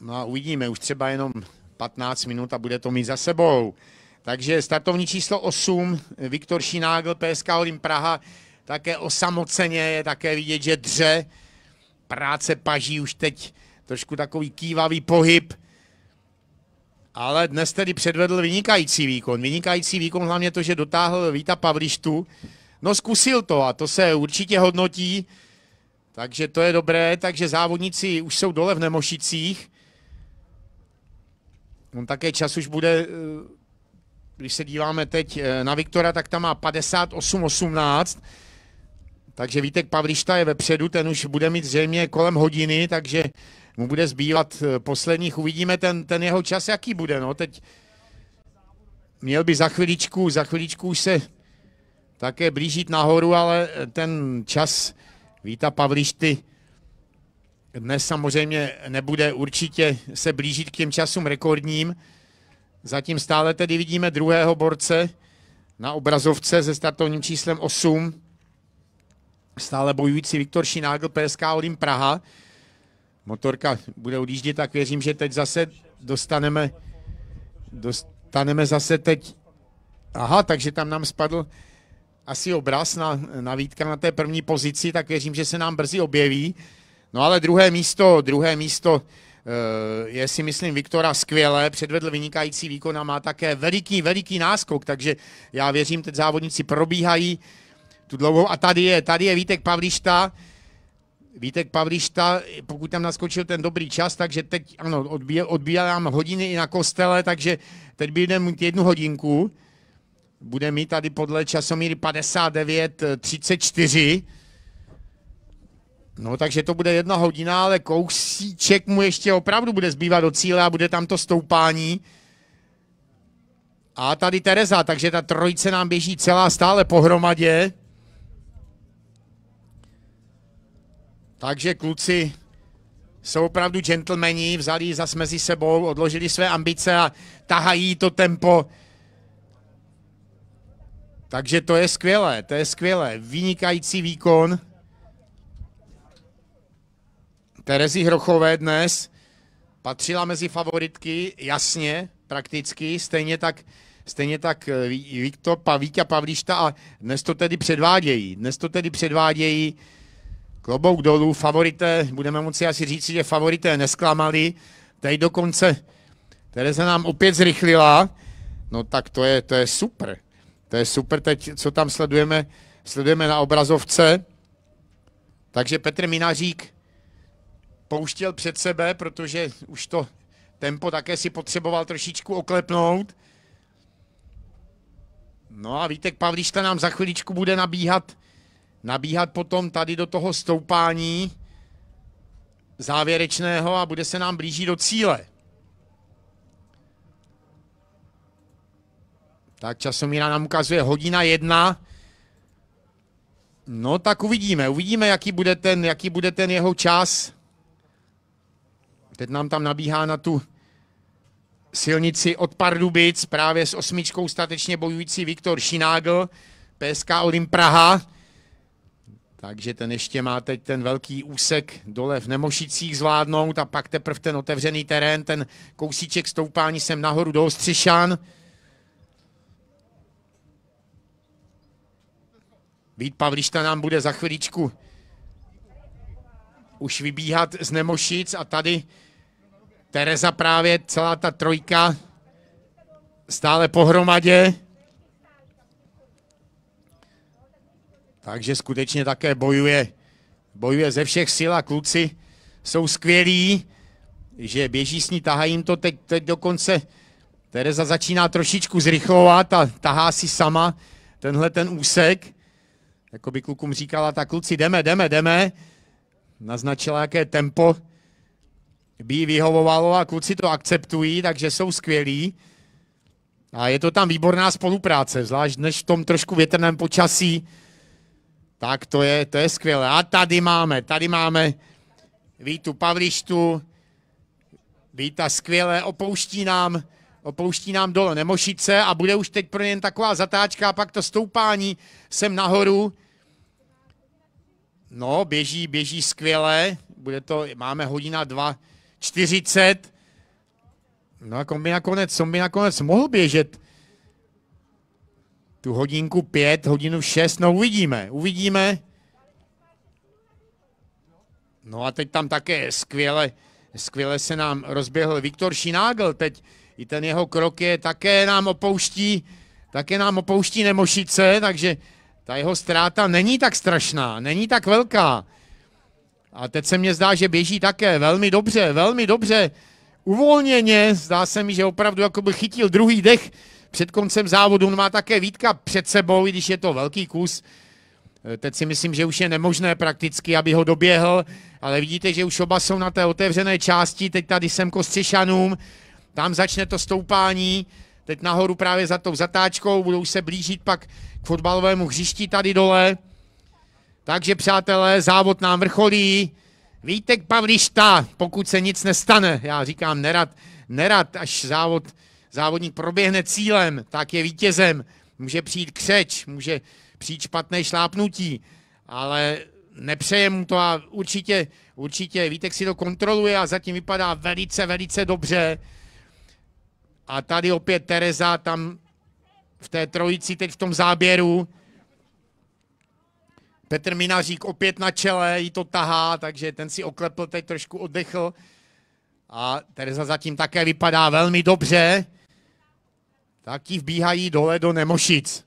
No a uvidíme, už třeba jenom 15 minut a bude to mít za sebou. Takže startovní číslo 8, Viktor Šinágl, PSK Olim Praha, také osamoceně, je také vidět, že dře, práce paží už teď trošku takový kývavý pohyb, ale dnes tedy předvedl vynikající výkon. Vynikající výkon hlavně to, že dotáhl Víta Pavlištu. No zkusil to a to se určitě hodnotí, takže to je dobré, takže závodníci už jsou dole v Nemošicích. On také čas už bude, eh, když se díváme teď eh, na Viktora, tak tam má 58-18. Takže Vítek Pavlišta je vepředu, ten už bude mít zřejmě kolem hodiny, takže mu bude zbývat eh, posledních. Uvidíme ten, ten jeho čas, jaký bude. No, teď měl by za chviličku, za chviličku už se také blížit nahoru, ale ten čas Víta Pavlišty dnes samozřejmě nebude určitě se blížit k těm časům rekordním. Zatím stále tedy vidíme druhého borce na obrazovce se startovním číslem 8. Stále bojující Viktor Šinágl, PSK Olim Praha. Motorka bude odjíždět, tak věřím, že teď zase dostaneme, dostaneme zase teď Aha, takže tam nám spadl asi obraz na, na Vítka na té první pozici, tak věřím, že se nám brzy objeví. No ale druhé místo, druhé místo eh, je si myslím Viktora skvělé, předvedl vynikající výkon a má také veliký, veliký náskok, takže já věřím, teď závodníci probíhají tu dlouhou. A tady je, tady je Vítek Pavlišta, Vítek Pavlišta, pokud tam naskočil ten dobrý čas, takže teď, ano, odbíjám hodiny i na kostele, takže teď budeme mít jednu hodinku bude mít tady podle časomíry 59.34. No, takže to bude jedna hodina, ale kousíček mu ještě opravdu bude zbývat do cíle a bude tam to stoupání. A tady Tereza, takže ta trojice nám běží celá stále pohromadě. Takže kluci jsou opravdu gentlemani, vzali zas mezi sebou, odložili své ambice a tahají to tempo takže to je skvělé, to je skvělé. Vynikající výkon Terezy Hrochové dnes. Patřila mezi favoritky, jasně, prakticky, stejně tak, stejně tak eh, Viktor Pavík a Pavlíšta a dnes to tedy předvádějí. Dnes to tedy předvádějí klobouk dolů, favorité, budeme moci asi říct, že favorité nesklamali, teď dokonce Tereza nám opět zrychlila, no tak to je, to je super. To je super teď, co tam sledujeme, sledujeme na obrazovce. Takže Petr Minařík pouštěl před sebe, protože už to tempo také si potřeboval trošičku oklepnout. No a Vítek Pavlíška nám za chviličku bude nabíhat, nabíhat potom tady do toho stoupání závěrečného a bude se nám blížit do cíle. Tak časomíra nám ukazuje hodina jedna. No tak uvidíme, uvidíme, jaký bude ten, jaký bude ten jeho čas. Teď nám tam nabíhá na tu silnici od Pardubic právě s osmičkou statečně bojující Viktor Šinágl, PSK Olim Praha. Takže ten ještě má teď ten velký úsek dole v Nemošicích zvládnout a pak teprve ten otevřený terén, ten kousíček stoupání sem nahoru do Ostřišan. Vít Pavlišta nám bude za chviličku už vybíhat z Nemošic a tady Tereza právě, celá ta trojka stále pohromadě. Takže skutečně také bojuje, bojuje ze všech sil a kluci jsou skvělí, že běží s ní, tahají jim to teď, teď dokonce. Tereza začíná trošičku zrychlovat a tahá si sama tenhle ten úsek jako by klukům říkala, tak kluci, jdeme, jdeme, jdeme. Naznačila, jaké tempo by jí vyhovovalo a kluci to akceptují, takže jsou skvělí. A je to tam výborná spolupráce, zvlášť než v tom trošku větrném počasí. Tak to je, to je skvělé. A tady máme, tady máme Vítu Pavlištu. Víta skvěle opouští nám, opouští nám dole Nemošice a bude už teď pro ně taková zatáčka a pak to stoupání sem nahoru No, běží, běží skvěle. Bude to, máme hodina 2.40. No a by nakonec, on by nakonec mohl běžet tu hodinku pět, hodinu šest, no uvidíme, uvidíme. No a teď tam také skvěle, skvěle se nám rozběhl Viktor Šinágl, teď i ten jeho krok je, také nám opouští, také nám opouští Nemošice, takže ta jeho ztráta není tak strašná, není tak velká. A teď se mně zdá, že běží také velmi dobře, velmi dobře, uvolněně. Zdá se mi, že opravdu jako by chytil druhý dech před koncem závodu. On má také Vítka před sebou, i když je to velký kus. E, teď si myslím, že už je nemožné prakticky, aby ho doběhl, ale vidíte, že už oba jsou na té otevřené části. Teď tady jsem Kostřešanům, tam začne to stoupání teď nahoru právě za tou zatáčkou, budou se blížit pak k fotbalovému hřišti tady dole. Takže přátelé, závod nám vrcholí. Vítek Pavlišta, pokud se nic nestane, já říkám nerad, nerad, až závod, závodník proběhne cílem, tak je vítězem. Může přijít křeč, může přijít špatné šlápnutí, ale nepřeje mu to a určitě, určitě Vítek si to kontroluje a zatím vypadá velice, velice dobře. A tady opět Tereza tam v té trojici teď v tom záběru. Petr Minařík opět na čele, jí to tahá, takže ten si oklepl, teď trošku oddechl. A Tereza zatím také vypadá velmi dobře. Tak ti vbíhají dole do Nemošic.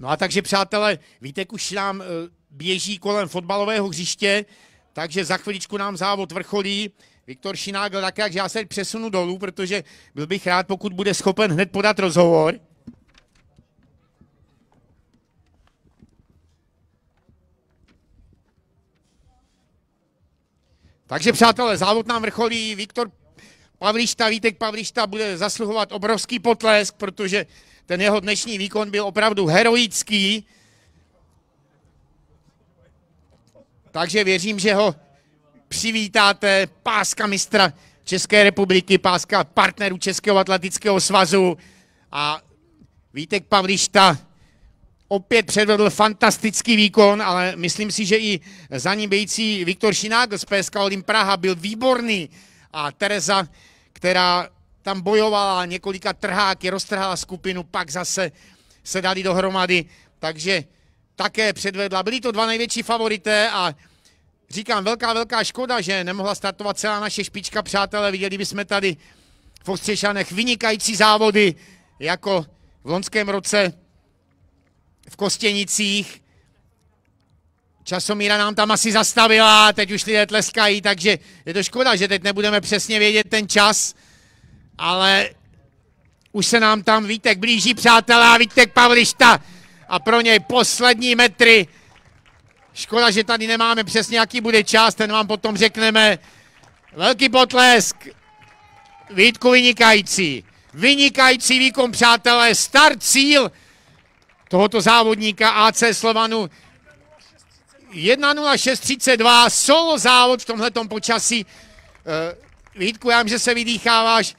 No a takže přátelé, Vítek už nám eh, běží kolem fotbalového hřiště, takže za chviličku nám závod vrcholí. Viktor Šinágl tak, jak já se přesunu dolů, protože byl bych rád, pokud bude schopen hned podat rozhovor. Takže přátelé, závod nám vrcholí. Viktor Pavlišta, Vítek Pavlišta bude zasluhovat obrovský potlesk, protože ten jeho dnešní výkon byl opravdu heroický. Takže věřím, že ho přivítáte, páska mistra České republiky, páska partnerů Českého atletického svazu a Vítek Pavlišta opět předvedl fantastický výkon, ale myslím si, že i za ním bějící Viktor Šinágl z PSK Olim Praha byl výborný a Tereza, která tam bojovala několika trháky, roztrhala skupinu, pak zase se dali dohromady, takže také předvedla. Byli to dva největší favorité a říkám, velká, velká škoda, že nemohla startovat celá naše špička, přátelé. Viděli bychom tady v Ostřešanech vynikající závody, jako v loňském roce v Kostěnicích. Časomíra nám tam asi zastavila, teď už lidé tleskají, takže je to škoda, že teď nebudeme přesně vědět ten čas, ale už se nám tam Vítek blíží, přátelé, a Vítek Pavlišta a pro něj poslední metry. Škoda, že tady nemáme přesně, jaký bude čas, ten vám potom řekneme. Velký potlesk. Vítku vynikající. Vynikající výkon, přátelé. Start cíl tohoto závodníka AC Slovanu 1.06.32, solo závod v tomhletom počasí. Eh, Vítku, já vím, že se vydýcháváš,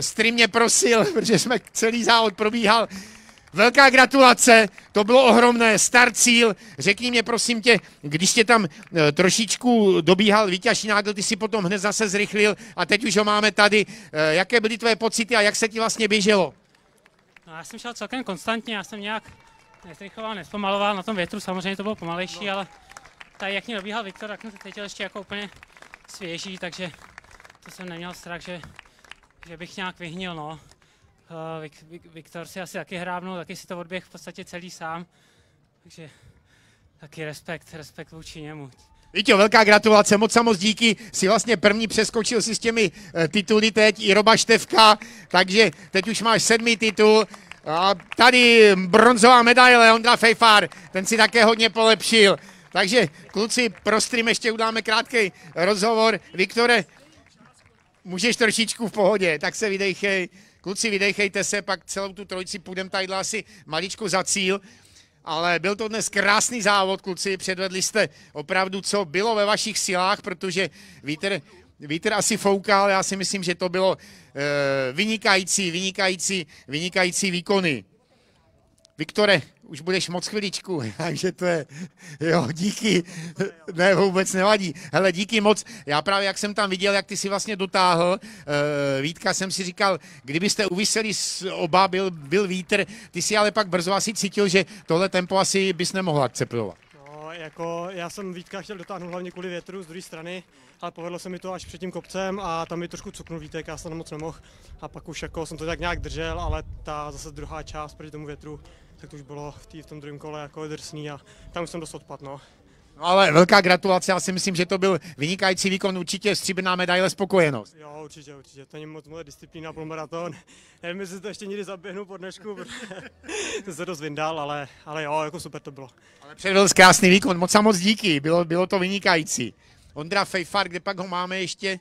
Stream mě prosil, <laughs> protože jsme celý závod probíhal. Velká gratulace, to bylo ohromné, start cíl. Řekni mě prosím tě, když tě tam eh, trošičku dobíhal Vítěz Nágl, ty si potom hned zase zrychlil a teď už ho máme tady. Eh, jaké byly tvoje pocity a jak se ti vlastně běželo? No, já jsem šel celkem konstantně, já jsem nějak nezrychloval, nespomaloval, na tom větru samozřejmě to bylo pomalejší, no. ale tady jak mě dobíhal Viktor, tak jsem se cítil ještě jako úplně svěží, takže to jsem neměl strach, že že bych nějak vyhnil, no. Uh, Viktor si asi taky hrábnul, taky si to odběh v podstatě celý sám, takže taky respekt, respekt vůči němu. Víte, velká gratulace, moc a moc díky. Si vlastně první přeskočil si s těmi uh, tituly teď i Roba Števka, takže teď už máš sedmý titul. A tady bronzová medaile Ondra Fejfár, ten si také hodně polepšil. Takže kluci, pro stream ještě udáme krátký rozhovor. Viktore, můžeš trošičku v pohodě, tak se vydejchej. Kluci, vydejchejte se, pak celou tu trojici půjdeme tady asi maličko za cíl. Ale byl to dnes krásný závod, kluci, předvedli jste opravdu, co bylo ve vašich silách, protože vítr, vítr asi foukal, já si myslím, že to bylo e, vynikající, vynikající, vynikající výkony. Viktore, už budeš moc chviličku, <laughs> takže to je, jo, díky, ne, vůbec nevadí. Hele, díky moc, já právě, jak jsem tam viděl, jak ty si vlastně dotáhl, uh, Vítka, jsem si říkal, kdybyste uviseli oba, byl, byl vítr, ty si ale pak brzo asi cítil, že tohle tempo asi bys nemohl akceptovat. No, jako já jsem Vítka chtěl dotáhnout hlavně kvůli větru z druhé strany, ale povedlo se mi to až před tím kopcem a tam mi trošku cuknul Vítek, já jsem moc nemohl a pak už jako jsem to tak nějak držel, ale ta zase druhá část proti tomu větru tak to už bylo v, tý, v tom druhém kole jako drsný a tam už jsem dost odpad, no. No ale velká gratulace, já si myslím, že to byl vynikající výkon, určitě stříbrná medaile, spokojenost. Jo, určitě, určitě. To není moc moje disciplína pro maraton. Nevím, jestli to ještě někdy zaběhnu po dnešku, protože <laughs> to se dost vyndal, ale, ale jo, jako super to bylo. Ale předvedl krásný výkon, moc a moc díky, bylo, bylo to vynikající. Ondra Fejfar, kde pak ho máme ještě?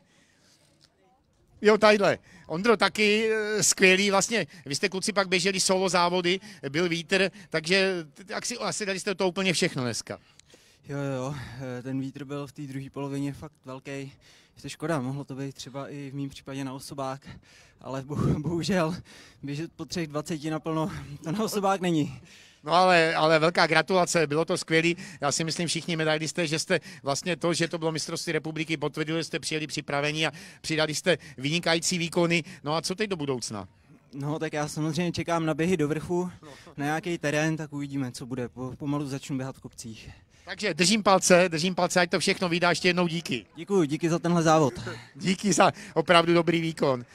Jo, tadyhle. Ondro, taky eh, skvělý, vlastně, vy jste kluci pak běželi solo závody, byl vítr, takže tak si, asi dali jste to úplně všechno dneska. Jo, jo, eh, ten vítr byl v té druhé polovině fakt velký. Je to škoda, mohlo to být třeba i v mém případě na osobák, ale bo- bohužel běžet po třech 20 naplno, to na osobák není. No ale, ale velká gratulace, bylo to skvělý. Já si myslím všichni medailisté, že jste vlastně to, že to bylo mistrovství republiky, potvrdili jste přijeli připravení a přidali jste vynikající výkony. No a co teď do budoucna? No tak já samozřejmě čekám na běhy do vrchu, na nějaký terén, tak uvidíme, co bude. Po- Pomalu začnu běhat v kopcích. Takže držím palce, držím palce, ať to všechno vydá ještě jednou díky. Děkuji, díky za tenhle závod. Díky za opravdu dobrý výkon.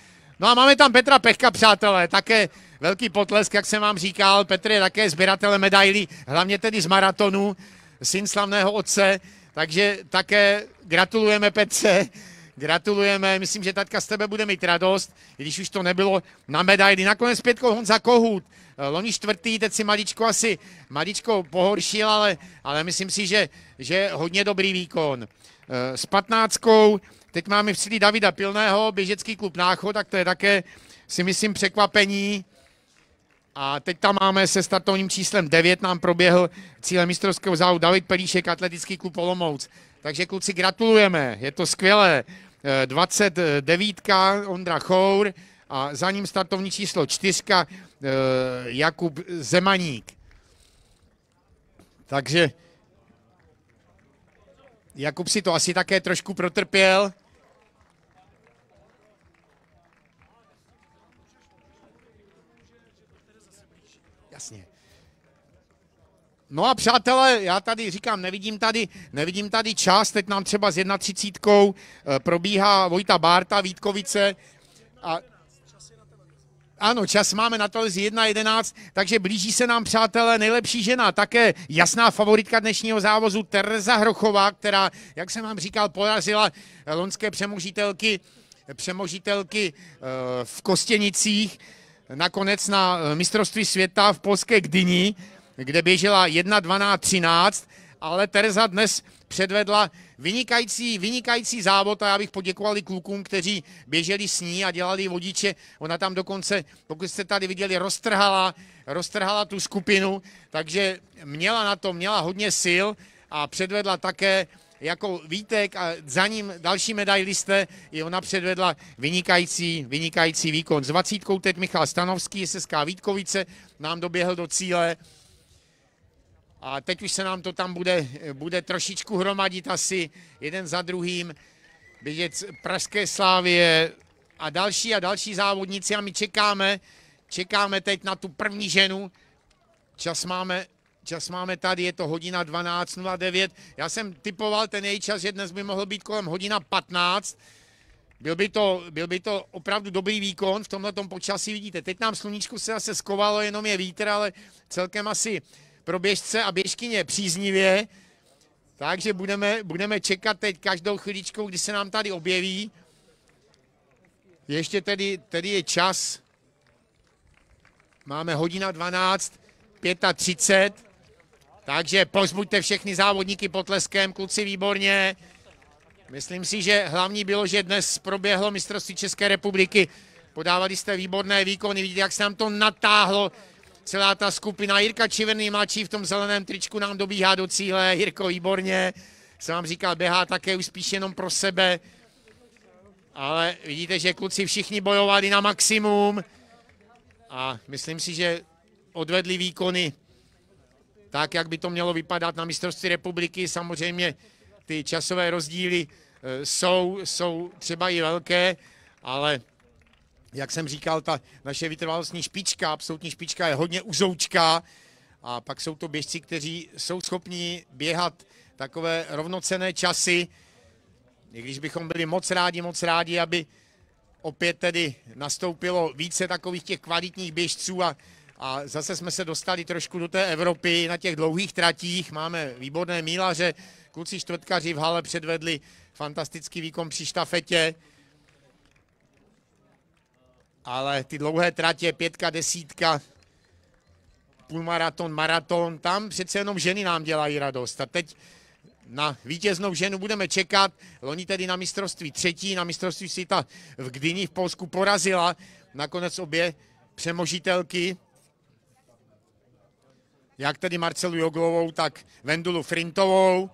No a máme tam Petra Pechka, přátelé, také velký potlesk, jak jsem vám říkal. Petr je také sběratel medailí, hlavně tedy z maratonu, syn slavného otce, takže také gratulujeme Petře, gratulujeme, myslím, že taťka z tebe bude mít radost, když už to nebylo na medaili. Nakonec pětkou Honza Kohut, loni čtvrtý, teď si maličko asi maličko pohoršil, ale, ale myslím si, že, že hodně dobrý výkon. Eh, S patnáctkou teď máme v cíli Davida Pilného, běžecký klub Náchod, tak to je také si myslím překvapení. A teď tam máme se startovním číslem 9, nám proběhl cílem mistrovského závodu David Pelíšek, atletický klub Olomouc. Takže kluci gratulujeme, je to skvělé. Eh, 29 Ondra Chour a za ním startovní číslo 4 Jakub Zemaník. Takže Jakub si to asi také trošku protrpěl. Jasně. No a přátelé, já tady říkám, nevidím tady, nevidím tady čas, teď nám třeba s 31 eh, probíhá Vojta Bárta, Vítkovice a ano, čas máme na televizi 1.11, takže blíží se nám, přátelé, nejlepší žena, také jasná favoritka dnešního závozu Tereza Hrochová, která, jak jsem vám říkal, porazila lonské přemožitelky, přemožitelky eh, v Kostěnicích, nakonec na eh, mistrovství světa v polské Gdyni, kde běžela 1.12.13, ale Tereza dnes předvedla vynikající, vynikající závod a já bych poděkoval i klukům, kteří běželi s ní a dělali vodiče. Ona tam dokonce, pokud jste tady viděli, roztrhala, roztrhala tu skupinu, takže měla na to, měla hodně sil a předvedla také jako Vítek a za ním další medailisté, i ona předvedla vynikající, vynikající výkon. S dvacítkou teď Michal Stanovský, SSK Vítkovice, nám doběhl do cíle. A teď už se nám to tam bude, bude trošičku hromadit asi jeden za druhým. Běžec Pražské slávě a další a další závodníci a my čekáme, čekáme teď na tu první ženu. Čas máme, čas máme tady, je to hodina 12.09. Já jsem typoval ten její čas, že dnes by mohl být kolem hodina 15. Byl by, to, byl by to opravdu dobrý výkon v tomhle počasí, vidíte. Teď nám sluníčku se zase skovalo, jenom je vítr, ale celkem asi pro běžce a běžkyně příznivě. Takže budeme, budeme čekat teď každou chviličkou, kdy se nám tady objeví. Ještě tedy, tedy je čas. Máme hodina 12, 35. Takže pozbuďte všechny závodníky potleskem, kluci výborně. Myslím si, že hlavní bylo, že dnes proběhlo mistrovství České republiky. Podávali jste výborné výkony, vidíte, jak se nám to natáhlo. Celá ta skupina, Jirka Čiverný mladší v tom zeleném tričku nám dobíhá do cíle. Jirko, výborně. Jsem vám říkal, běhá také už spíš jenom pro sebe. Ale vidíte, že kluci všichni bojovali na maximum. A myslím si, že odvedli výkony tak, jak by to mělo vypadat na mistrovství republiky. Samozřejmě ty časové rozdíly e, jsou, jsou třeba i velké, ale jak jsem říkal, ta naše vytrvalostní špička, absolutní špička je hodně uzoučká a pak jsou to běžci, kteří jsou schopni běhat takové rovnocené časy, i když bychom byli moc rádi, moc rádi, aby opět tedy nastoupilo více takových těch kvalitních běžců a, a zase jsme se dostali trošku do té Evropy na těch dlouhých tratích. Máme výborné mílaře, kluci čtvrtkaři v hale předvedli fantastický výkon při štafetě. Ale ty dlouhé tratě, pětka, desítka, půlmaraton, maraton, tam přece jenom ženy nám dělají radost. A teď na vítěznou ženu budeme čekat. Loni tedy na mistrovství třetí, na mistrovství světa v Gdyni v Polsku porazila nakonec obě přemožitelky, jak tedy Marcelu Joglovou, tak Vendulu Frintovou.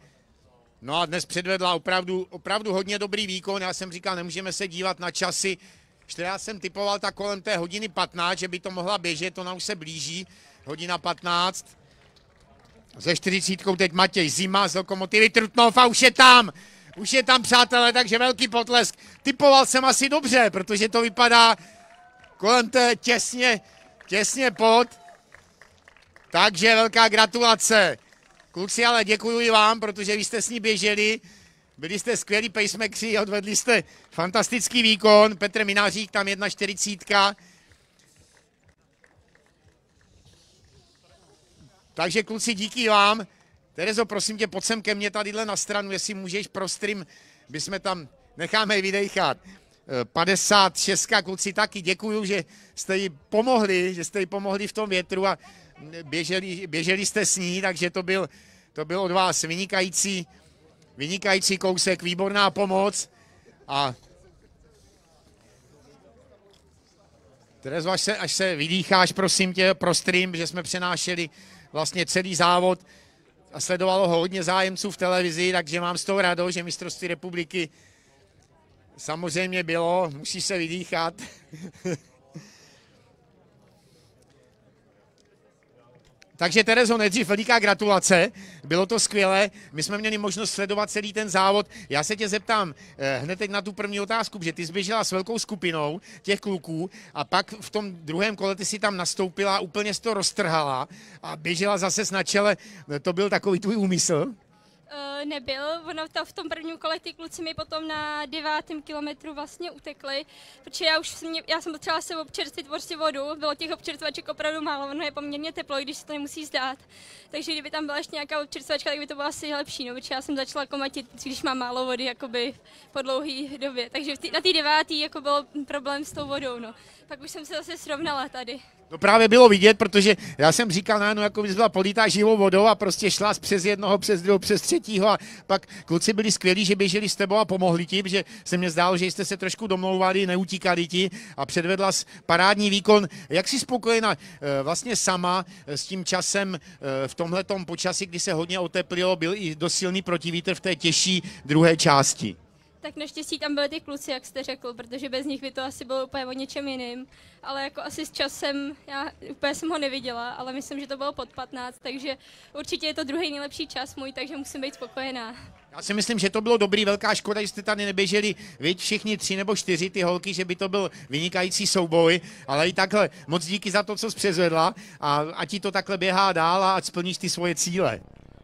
No a dnes předvedla opravdu, opravdu hodně dobrý výkon. Já jsem říkal, nemůžeme se dívat na časy. Já jsem typoval tak kolem té hodiny 15, že by to mohla běžet, ona už se blíží. Hodina 15. Ze 40 teď Matěj Zima z Lokomotivy Trutnov a už je tam. Už je tam, přátelé, takže velký potlesk. Typoval jsem asi dobře, protože to vypadá kolem té těsně, těsně pod. Takže velká gratulace. Kluci, ale děkuji vám, protože vy jste s ní běželi. Byli jste skvělí pacemakři, odvedli jste fantastický výkon. Petr Minářík tam 1,40. Takže kluci, díky vám. Terezo, prosím tě, pojď sem ke mně tadyhle na stranu, jestli můžeš pro stream, bychom tam, necháme ji vydejchat. 56 kluci taky děkuju, že jste jí pomohli, že jste jí pomohli v tom větru a běželi, běželi jste s ní, takže to byl, to byl od vás vynikající, vynikající kousek, výborná pomoc a Terezo, až se, až se vydýcháš, prosím tě, pro stream, že jsme přenášeli vlastně celý závod a sledovalo ho hodně zájemců v televizi, takže mám z toho radost, že mistrovství republiky samozřejmě bylo, musí se vydýchat. <laughs> Takže Terezo, nejdřív veliká gratulace, bylo to skvělé, my jsme měli možnost sledovat celý ten závod. Já se tě zeptám eh, hned teď na tu první otázku, že ty jsi běžela s velkou skupinou těch kluků a pak v tom druhém kole ty si tam nastoupila, úplně to roztrhala a běžela zase na čele, to byl takový tvůj úmysl? Uh, nebyl, ono to v tom prvním kole ty kluci mi potom na devátém kilometru vlastně utekli, protože já už jsem, já jsem potřebovala se občerstvit prostě vodu, bylo těch občerstvaček opravdu málo, ono je poměrně teplo, když se to nemusí zdát. Takže kdyby tam byla ještě nějaká občerstvačka, tak by to bylo asi lepší, no, protože já jsem začala komatit, když mám málo vody jakoby po dlouhé době. Takže na té devátý jako byl problém s tou vodou, no. Pak už jsem se zase srovnala tady. To právě bylo vidět, protože já jsem říkal, no, jako bys byla polítá živou vodou a prostě šla přes jednoho, přes druhého, přes třetího a pak kluci byli skvělí, že běželi s tebou a pomohli ti, že se mně zdálo, že jste se trošku domlouvali, neutíkali ti a předvedla parádní výkon. Jak jsi spokojená eh, vlastně sama s tím časem eh, v tomhletom počasí, kdy se hodně oteplilo, byl i dosilný protivítr v té těžší druhé části? Tak naštěstí tam byly ty kluci, jak jste řekl, protože bez nich by to asi bylo úplně o něčem jiným. Ale jako asi s časem, já úplně jsem ho neviděla, ale myslím, že to bylo pod 15, takže určitě je to druhý nejlepší čas můj, takže musím být spokojená. Já si myslím, že to bylo dobrý, velká škoda, že jste tady neběželi, víc všichni tři nebo čtyři ty holky, že by to byl vynikající souboj, ale i takhle moc díky za to, co jsi přezvedla a ať ti to takhle běhá dál a ať splníš ty svoje cíle.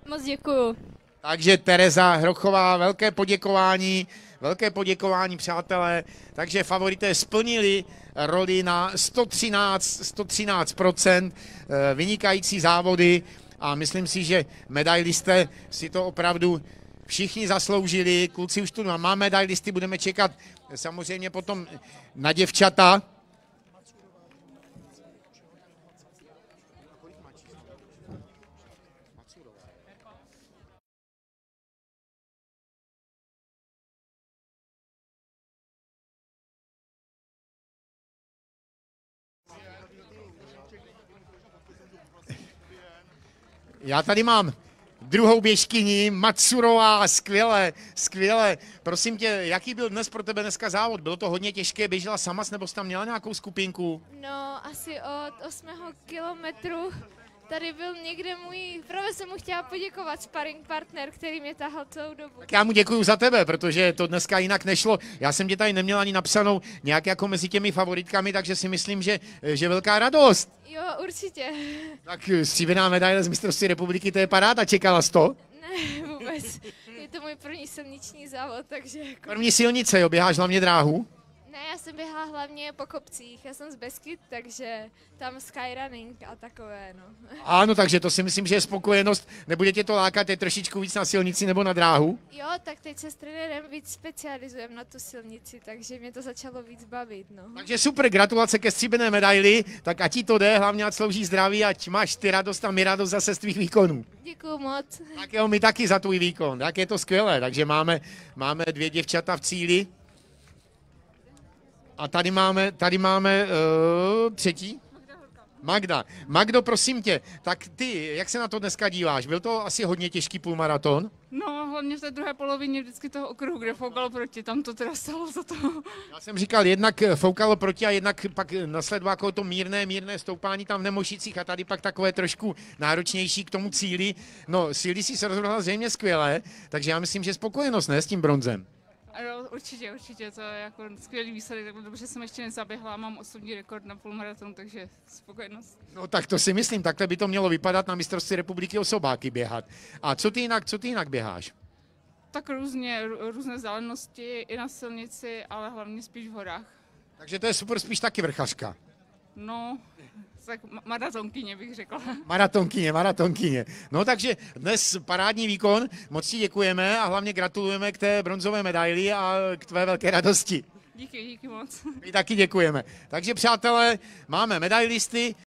Moc děkuju. Takže Tereza Hrochová, velké poděkování, velké poděkování, přátelé. Takže favorité splnili roli na 113, 113%, eh, vynikající závody a myslím si, že medailisté si to opravdu všichni zasloužili. Kluci už tu máme medailisty, budeme čekat samozřejmě potom na děvčata. Já tady mám druhou běžkyni, Matsurová, skvěle, skvěle. Prosím tě, jaký byl dnes pro tebe dneska závod? Bylo to hodně těžké, běžela sama, nebo jsi tam měla nějakou skupinku? No, asi od 8 kilometru Tady byl někde můj, právě jsem mu chtěla poděkovat, sparring partner, který mě tahal celou dobu. Tak já mu děkuji za tebe, protože to dneska jinak nešlo. Já jsem tě tady neměl ani napsanou nějak jako mezi těmi favoritkami, takže si myslím, že, že velká radost. Jo, určitě. Tak stříbená medaile z mistrovství republiky, to je paráda, čekala to? Ne, vůbec. Je to můj první silniční závod, takže jako... První silnice, jo, běháš hlavně dráhu? Ne, já jsem běhala hlavně po kopcích. Já jsem z Beskyt, takže tam skyrunning a takové, no. <laughs> Ano, takže to si myslím, že je spokojenost. Nebude tě to lákat, je trošičku víc na silnici nebo na dráhu? Jo, tak teď se s trenérem víc specializujeme na tu silnici, takže mě to začalo víc bavit, no. Takže super, gratulace ke stříbrné medaili, tak ať ti to jde, hlavně ať slouží zdraví, ať máš ty radost a my radost zase z tvých výkonů. Děkuju moc. Tak jo, my taky za tvůj výkon, tak je to skvělé, takže máme, máme dvě děvčata v cíli. A tady máme, tady máme uh, třetí? Magda. Magdo, prosím tě, tak ty, jak se na to dneska díváš? Byl to asi hodně těžký půlmaraton? No, hlavně v té druhé polovině vždycky toho okruhu, kde foukal proti, tam to teda stalo za to. Já jsem říkal, jednak foukalo proti a jednak pak nasledovalo jako to mírné, mírné stoupání tam v Nemošicích a tady pak takové trošku náročnější k tomu cíli. No, síly si se rozhodla zřejmě skvěle, takže já myslím, že spokojenost ne s tím bronzem. Ano, určitě, určitě, to je jako skvělý výsledek, takhle dobře jsem ještě nezaběhla, mám osobní rekord na půlmaratonu, takže spokojenost. No tak to si myslím, takhle by to mělo vypadat na mistrovství republiky osobáky běhat. A co ty jinak, co ty jinak běháš? Tak různě, rů- různé vzdálenosti i na silnici, ale hlavně spíš v horách. Takže to je super spíš taky vrchařka. No, tak ma- maratonkyně bych řekla. <laughs> Maratonkyně, maratonkyně. No takže dnes parádní výkon, moc ti děkujeme a hlavně gratulujeme k té bronzové medaili a k tvé velké radosti. Díky, díky moc. My taky děkujeme. Takže přátelé, máme medailisty,